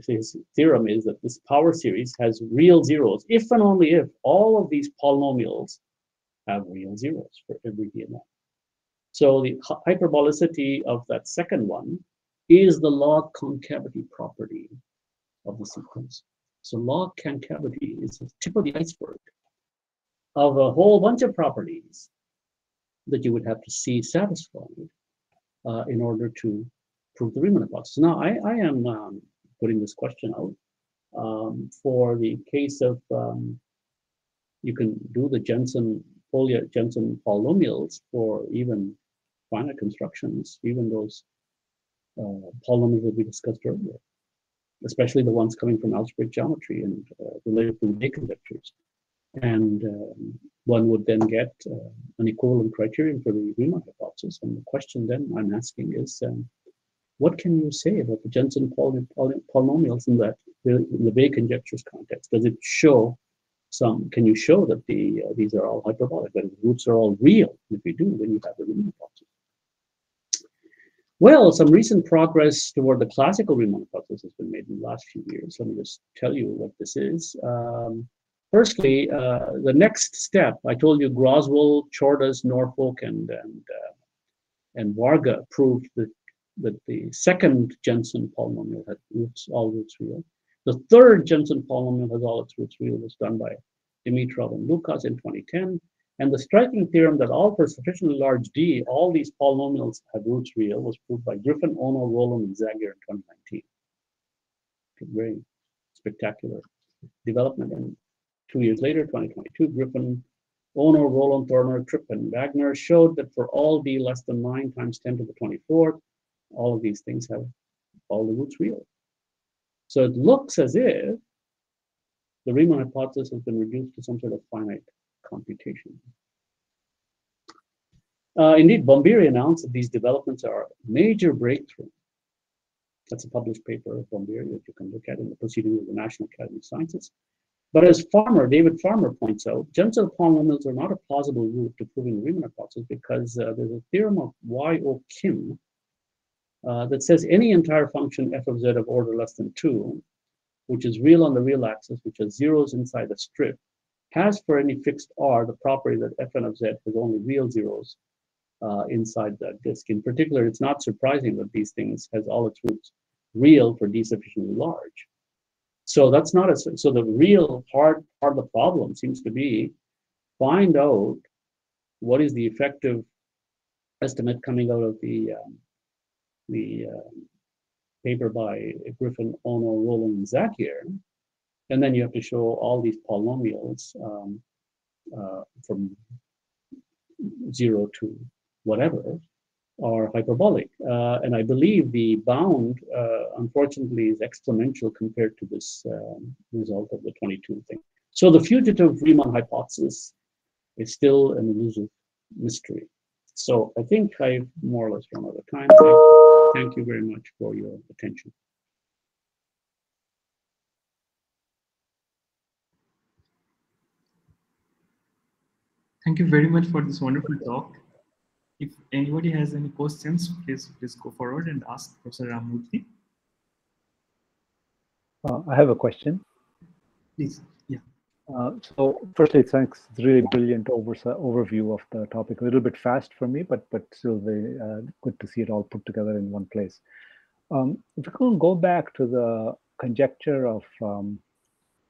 his theorem is that this power series has real zeros if and only if all of these polynomials have real zeros for every DNF. So the hyperbolicity of that second one is the log concavity property of the sequence. So log concavity is the tip of the iceberg of a whole bunch of properties that you would have to see satisfied uh, in order to prove the Riemann hypothesis. Now, I, I am um, putting this question out um, for the case of um, you can do the Jensen Jensen polynomials for even finite constructions, even those uh, polynomials that we discussed earlier, especially the ones coming from algebraic geometry and uh, related to Weil conjectures. And um, one would then get uh, an equivalent criterion for the Riemann hypothesis. And the question then I'm asking is, um, what can you say about the Jensen poly poly polynomials in that the, the conjectures context? Does it show some? Can you show that the uh, these are all hyperbolic, that the roots are all real? If you do, then you have the Riemann hypothesis. Well, some recent progress toward the classical Riemann hypothesis has been made in the last few years. Let me just tell you what this is. Um, firstly, uh, the next step, I told you Grosswald, Csordas, Norfolk, and and uh, and Varga proved that that the second Jensen polynomial had roots, all roots real. The third Jensen polynomial has all its roots real was done by Dimitrov and Lucas in 2010. And the striking theorem that all for sufficiently large D, all these polynomials have roots real was proved by Griffin, Ono, Rolen, and Zagier in 2019. Very spectacular development. And two years later, 2022, Griffin, Ono, Rolen, Thorner, Tripp, and Wagner showed that for all D less than 9 times 10 to the 24th, all of these things have all the roots real. So it looks as if the Riemann hypothesis has been reduced to some sort of finite computation. Uh, indeed, Bombieri announced that these developments are a major breakthrough. That's a published paper of Bombieri that you can look at in the Proceedings of the National Academy of Sciences. But as Farmer, David Farmer points out, Jensen polynomials are not a plausible route to proving the Riemann hypothesis because uh, there's a theorem of Y.O. Kim uh, that says any entire function f of z of order less than 2, which is real on the real axis, which has zeros inside the strip, has for any fixed r the property that fn of z has only real zeros uh, inside that disk. In particular, it's not surprising that these things has all its roots real for d sufficiently large. So that's not a, so the real hard part of the problem seems to be find out what is the effective estimate coming out of the um, the uh, paper by Griffin, Ono, Rolen, and Zagier. And then you have to show all these polynomials um, uh, from zero to whatever are hyperbolic. Uh, and I believe the bound, uh, unfortunately, is exponential compared to this um, result of the 22 thing. So the fugitive Riemann hypothesis is still an elusive mystery. So I think I've more or less run out of time. Thank you very much for your attention. Thank you very much for this wonderful talk. If anybody has any questions, please please go forward and ask Professor Ram Murty. Uh, I have a question. Please, yeah. Uh, so firstly, thanks. It's really brilliant over, overview of the topic. A little bit fast for me, but but still very uh, good to see it all put together in one place. Um, if we can go back to the conjecture of um,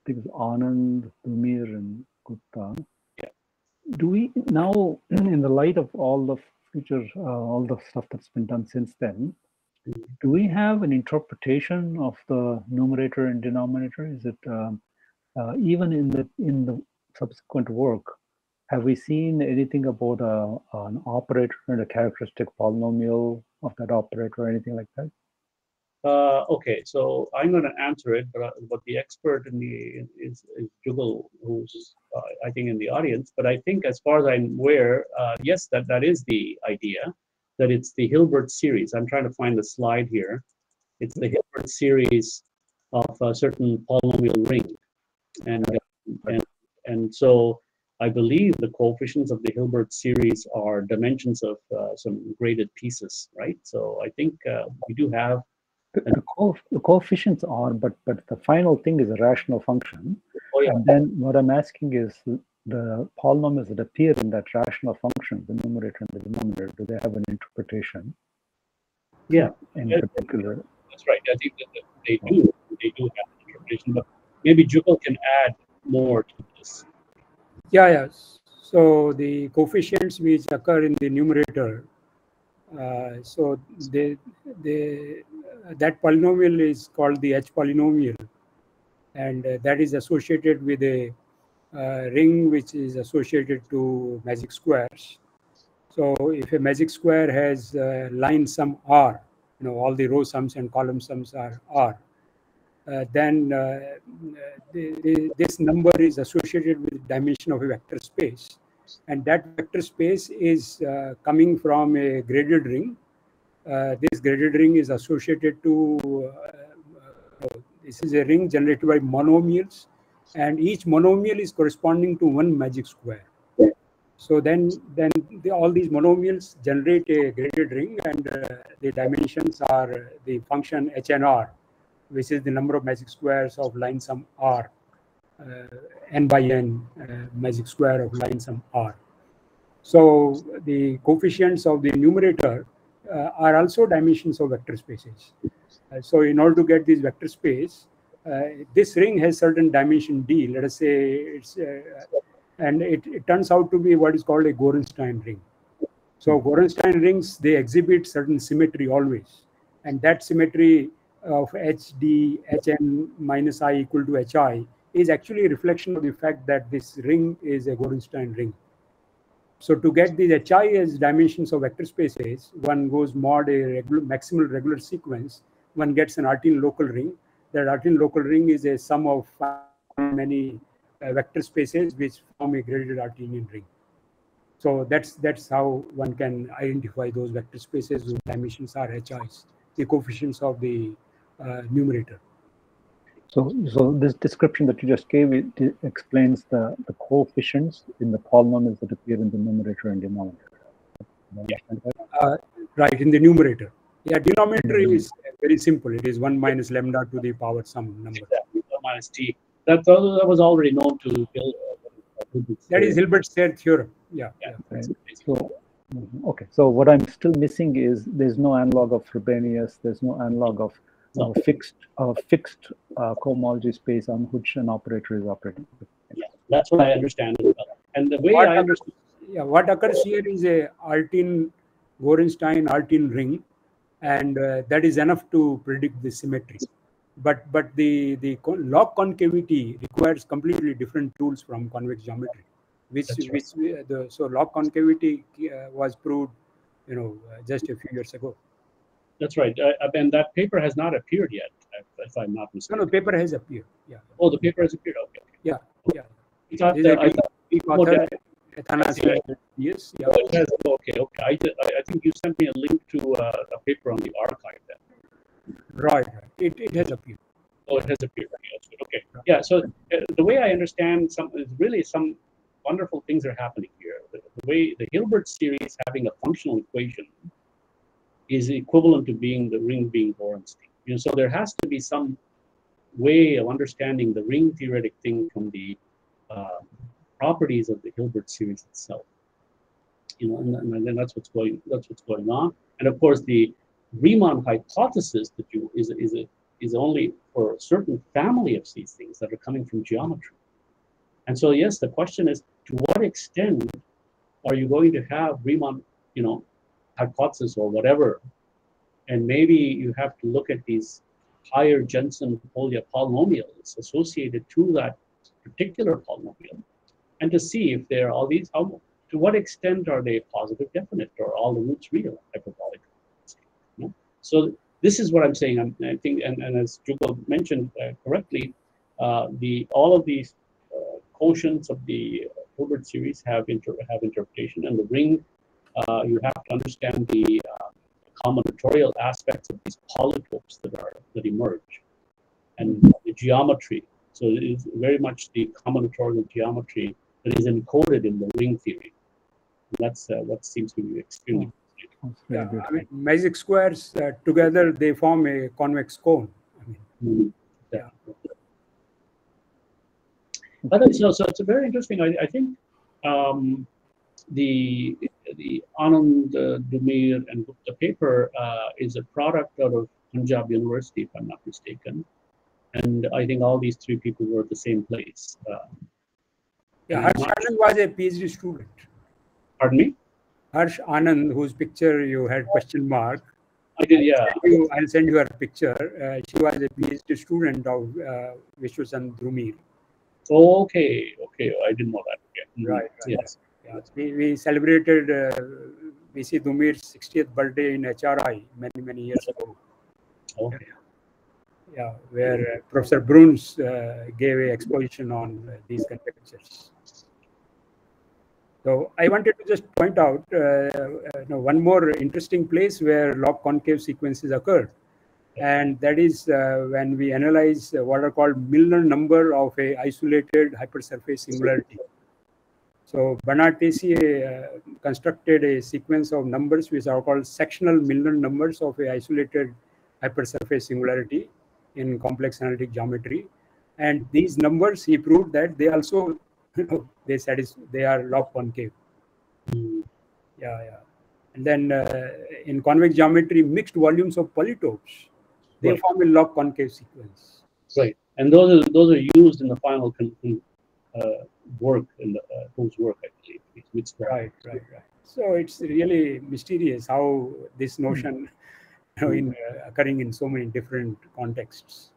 I think Anand, Dumir, and Gupta. Do we now, (clears throat) in the light of all the future, uh, all the stuff that's been done since then, do we have an interpretation of the numerator and denominator? Is it um, uh, even in the in the subsequent work, have we seen anything about a, an operator and a characteristic polynomial of that operator or anything like that? Uh, okay, so I'm going to answer it, but, uh, but the expert in the is, is Jugal, who's uh, I think in the audience. But I think, as far as I'm aware, uh, yes, that that is the idea, that it's the Hilbert series. I'm trying to find the slide here. It's the Hilbert series of a certain polynomial ring, and and and so I believe the coefficients of the Hilbert series are dimensions of uh, some graded pieces, right? So I think uh, we do have the, the, co the, coefficients are, but but the final thing is a rational function. Oh, yeah. And then what I'm asking is the polynomials that appear in that rational function, the numerator and the denominator, do they have an interpretation? Yeah. In yeah. particular. That's right. I think that they do. They do have an interpretation, but maybe Jugal can add more to this. Yeah, yeah. So the coefficients which occur in the numerator, uh, so they, they, that polynomial is called the H polynomial, and uh, that is associated with a uh, ring which is associated to magic squares. So if a magic square has line sum R, you know all the row sums and column sums are R, uh, then uh, the, the, this number is associated with dimension of a vector space. And that vector space is uh, coming from a graded ring. this graded ring is associated to, this is a ring generated by monomials. And each monomial is corresponding to one magic square. So then, then the, all these monomials generate a graded ring, and uh, the dimensions are the function h and r which is the number of magic squares of line sum R, uh, n by n uh, magic square of line sum R. So the coefficients of the numerator uh, are also dimensions of vector spaces. So in order to get this vector space, this ring has certain dimension d. Let us say it's, and it, it turns out to be what is called a Gorenstein ring. So Gorenstein rings, they exhibit certain symmetry always. And that symmetry of hd hn minus i equal to hi is actually a reflection of the fact that this ring is a Gorenstein ring. So to get these hi as dimensions of vector spaces, one goes mod a regular, maximal regular sequence, one gets an Artin local ring. That Artin local ring is a sum of many uh, vector spaces which form a graded Artinian ring. So that's that's how one can identify those vector spaces whose dimensions are hi's, the coefficients of the numerator. So, so this description that you just gave it, it explains the, the coefficients in the polynomials that appear in the numerator and denominator. Yeah. Uh, right in the numerator. Yeah, denominator mm -hmm. is very simple. It is one minus lambda to the power some number. Exactly. minus t. That, that was already known to Bill. Uh, that is Hilbert's third theorem. Yeah. yeah. yeah. So, okay. So what I'm still missing is there's no analog of Frobenius. There's no analog of no. a fixed a fixed uh, cohomology space on which an operator is operating. Yeah, that's what I understand. And the way what I understand, yeah, what occurs here is a Artin Gorenstein Artin ring, and uh, that is enough to predict the symmetry. But but the the log concavity requires completely different tools from convex geometry, which right. which uh, the so log concavity uh, was proved, you know, uh, just a few years ago. That's right. Uh, and that paper has not appeared yet, if I'm not mistaken. No, no, paper has appeared. Yeah. Oh, the paper has appeared. Okay. Yeah. Yeah. I thought, uh, I thought, author, okay. Yes. Yeah. Oh, has, okay. Okay. I, I think you sent me a link to uh, a paper on the arXiv then. Right. It, it has appeared. Oh, it has appeared. Okay. Yeah. So uh, the way I understand some is really some wonderful things are happening here. The, the way the Hilbert series having a functional equation is equivalent to being the ring being Gorenstein. You know, so there has to be some way of understanding the ring theoretic thing from the uh, properties of the Hilbert series itself. You know, and, and then that's what's going that's what's going on. And of course, the Riemann hypothesis that you is is a, is only for a certain family of these things that are coming from geometry. And so, yes, the question is, to what extent are you going to have Riemann, you know, hypothesis or whatever. And maybe you have to look at these higher Jensen polynomials associated to that particular polynomial and to see if there are all these, how, to what extent are they positive definite or all the roots real hyperbolic. So this is what I'm saying. I'm, i think, and, and as Jugal mentioned uh, correctly, uh, the all of these uh, quotients of the Hilbert series have inter have interpretation, and the ring uh, you have to understand the uh, combinatorial aspects of these polytopes that are that emerge, and the geometry. So it is very much the combinatorial geometry that is encoded in the ring theory. And that's uh, what seems to be extremely. That's Yeah, good. I mean, magic squares uh, together they form a convex cone. I mean, Mhm. Yeah. But it's, so, so it's a very interesting. I, I think um, the the Anand Dumir and Gupta paper uh, is a product out of Punjab University, if I'm not mistaken. And I think all these three people were at the same place. Uh, yeah. Harsh Anand was a PhD student. pardon me? Harsh Anand, whose picture you had question mark. I did, yeah. You, I'll send you her picture. Uh, she was a PhD student of uh, Vishwachand Dumir. Okay, okay. I didn't know that. Okay. Right, right. Yes. We, we celebrated uh, VC Dumir's 60th birthday in HRI many, many years ago. Okay. Yeah, where uh, Professor Bruns uh, gave a exposition on uh, these conjectures. So I wanted to just point out uh, uh, you know, one more interesting place where log concave sequences occur, and that is uh, when we analyze uh, what are called Milnor number of a isolated hypersurface singularity. So Bernard Teissier uh, constructed a sequence of numbers which are called sectional Milnor numbers of a isolated hypersurface singularity in complex analytic geometry. And these numbers, he proved that they also, you (laughs) know, they satisfy, they are log concave. Yeah, yeah. And then uh, in convex geometry, mixed volumes of polytopes, they Right. form a log concave sequence. Right, and those are those are used in the final con- uh, work and the uh, Huh's work, I believe. It's mixed Right, right, right. So it's really mysterious how this notion, you know, in uh, occurring in so many different contexts.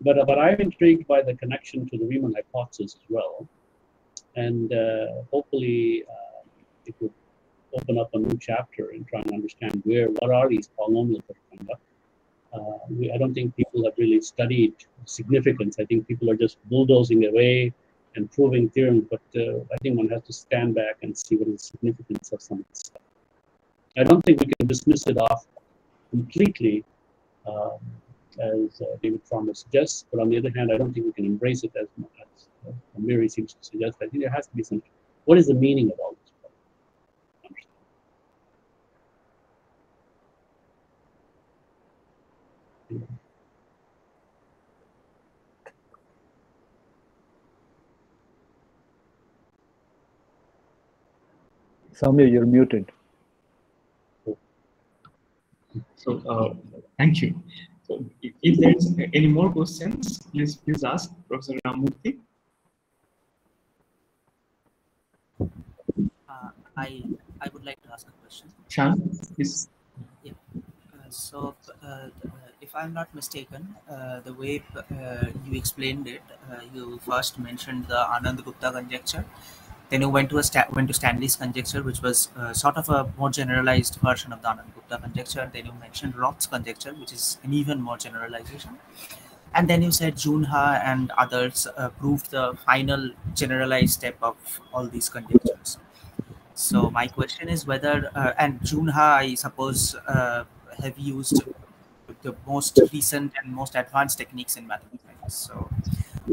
But uh, but I'm intrigued by the connection to the Riemann hypothesis as well, and uh, hopefully uh, it will open up a new chapter and try and understand where what are these polynomials that are coming up. Uh, we, I don't think people have really studied significance. I think people are just bulldozing away and proving theorems, but uh, I think one has to stand back and see what is the significance of some of this stuff. I don't think we can dismiss it off completely, um, as uh, David Farmer suggests, but on the other hand, I don't think we can embrace it as much as uh, Mary seems to suggest. I think there has to be some. What is the meaning of all this? Samir, you're muted. So uh, thank you. So if, if there's any more questions, please please ask Professor Ram Murty. Uh, I I would like to ask a question. Shan, please. Uh, so, uh, uh, if I'm not mistaken, uh, the way uh, you explained it, uh, you first mentioned the Anand Gupta conjecture, then you went to a went to Stanley's conjecture, which was uh, sort of a more generalized version of the Anand Gupta conjecture. Then you mentioned Roth's conjecture, which is an even more generalization. And then you said June Huh and others uh, proved the final generalized step of all these conjectures. So my question is whether uh, and June Huh, I suppose, have used the most recent and most advanced techniques in mathematics. So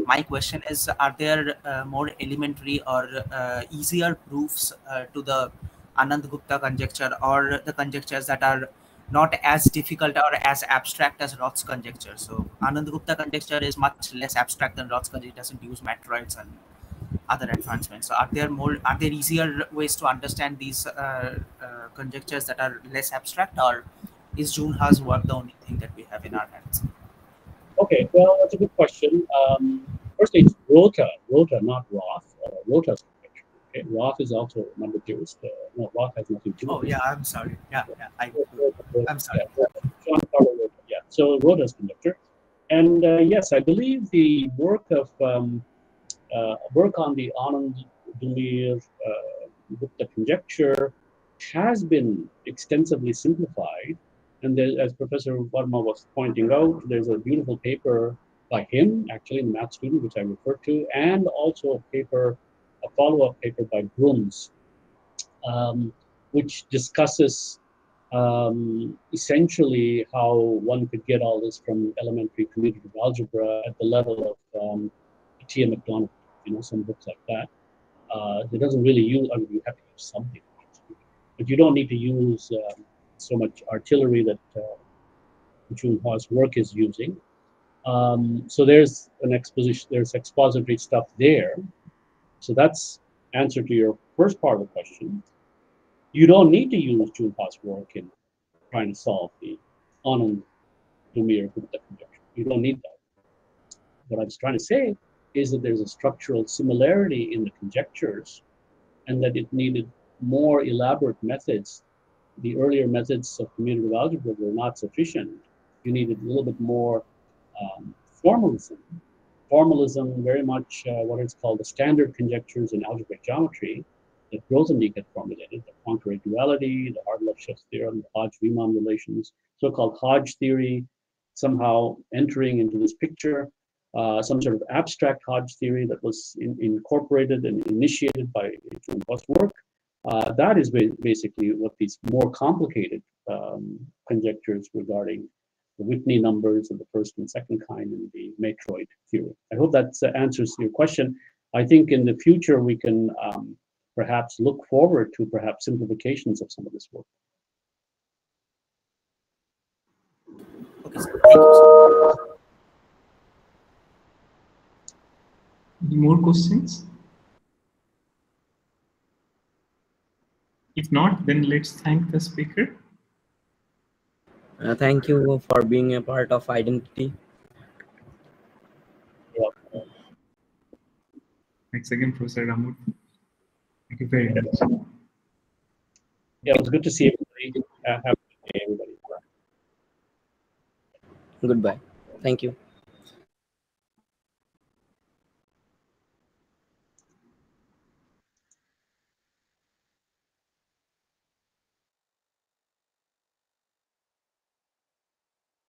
my question is: Are there uh, more elementary or uh, easier proofs uh, to the Anand Gupta conjecture, or the conjectures that are not as difficult or as abstract as Roth's conjecture? So Anand Gupta conjecture is much less abstract than Roth's conjecture. It doesn't use matroids and other advancements. So are there more? Are there easier ways to understand these uh, uh, conjectures that are less abstract, or is June Huh's work the only thing that we have in our hands? Okay, well, that's a good question. Um, firstly, it's Rota, Rota, not Roth. Uh, Rota's. Okay, Roth is also number theorist. Uh, no, Roth has nothing to do Oh yeah, I'm sorry. Yeah, yeah. I. I'm sorry. Yeah, John Carlo Rota. Yeah, so Rota's conjecture. and uh, yes, I believe the work of um, uh, work on the Anand Dumir uh, Gupta conjecture has been extensively simplified. And there, as Professor Varma was pointing out, there's a beautiful paper by him, actually, the math student, which I referred to, and also a paper, a follow-up paper by Bruns, um, which discusses um, essentially how one could get all this from elementary commutative algebra at the level of um, T.M. McDonald, you know, some books like that. Uh, it doesn't really use, I mean, you have to use something, but you don't need to use um, so much artillery that uh, June Huh's work is using. Um, so there's an exposition, there's expository stuff there. So that's answer to your first part of the question. You don't need to use June Huh's work in trying to solve the Anand Dumir Gupta conjecture. You don't need that. What I was trying to say is that there's a structural similarity in the conjectures and that it needed more elaborate methods. The earlier methods of commutative algebra were not sufficient. You needed a little bit more um, formalism. Formalism, very much uh, what is called the standard conjectures in algebraic geometry that Grothendieck had formulated, the Poincare duality, the Hard-Lefschetz theorem, the Hodge-Riemann relations, so-called Hodge theory, somehow entering into this picture, uh, some sort of abstract Hodge theory that was in, incorporated and initiated by Huh's work. Uh, that is ba basically what these more complicated um, conjectures regarding the Whitney numbers of the first and second kind and the matroid theory. I hope that uh, answers your question. I think in the future we can um, perhaps look forward to perhaps simplifications of some of this work. Okay, sir. Thank you. Any more questions? If not, then let's thank the speaker. Uh, thank you for being a part of identity. Thanks again, Professor Ramur. Thank you very much. Yeah, it was good to see everybody. Uh, have a good day, everybody. Goodbye. Thank you.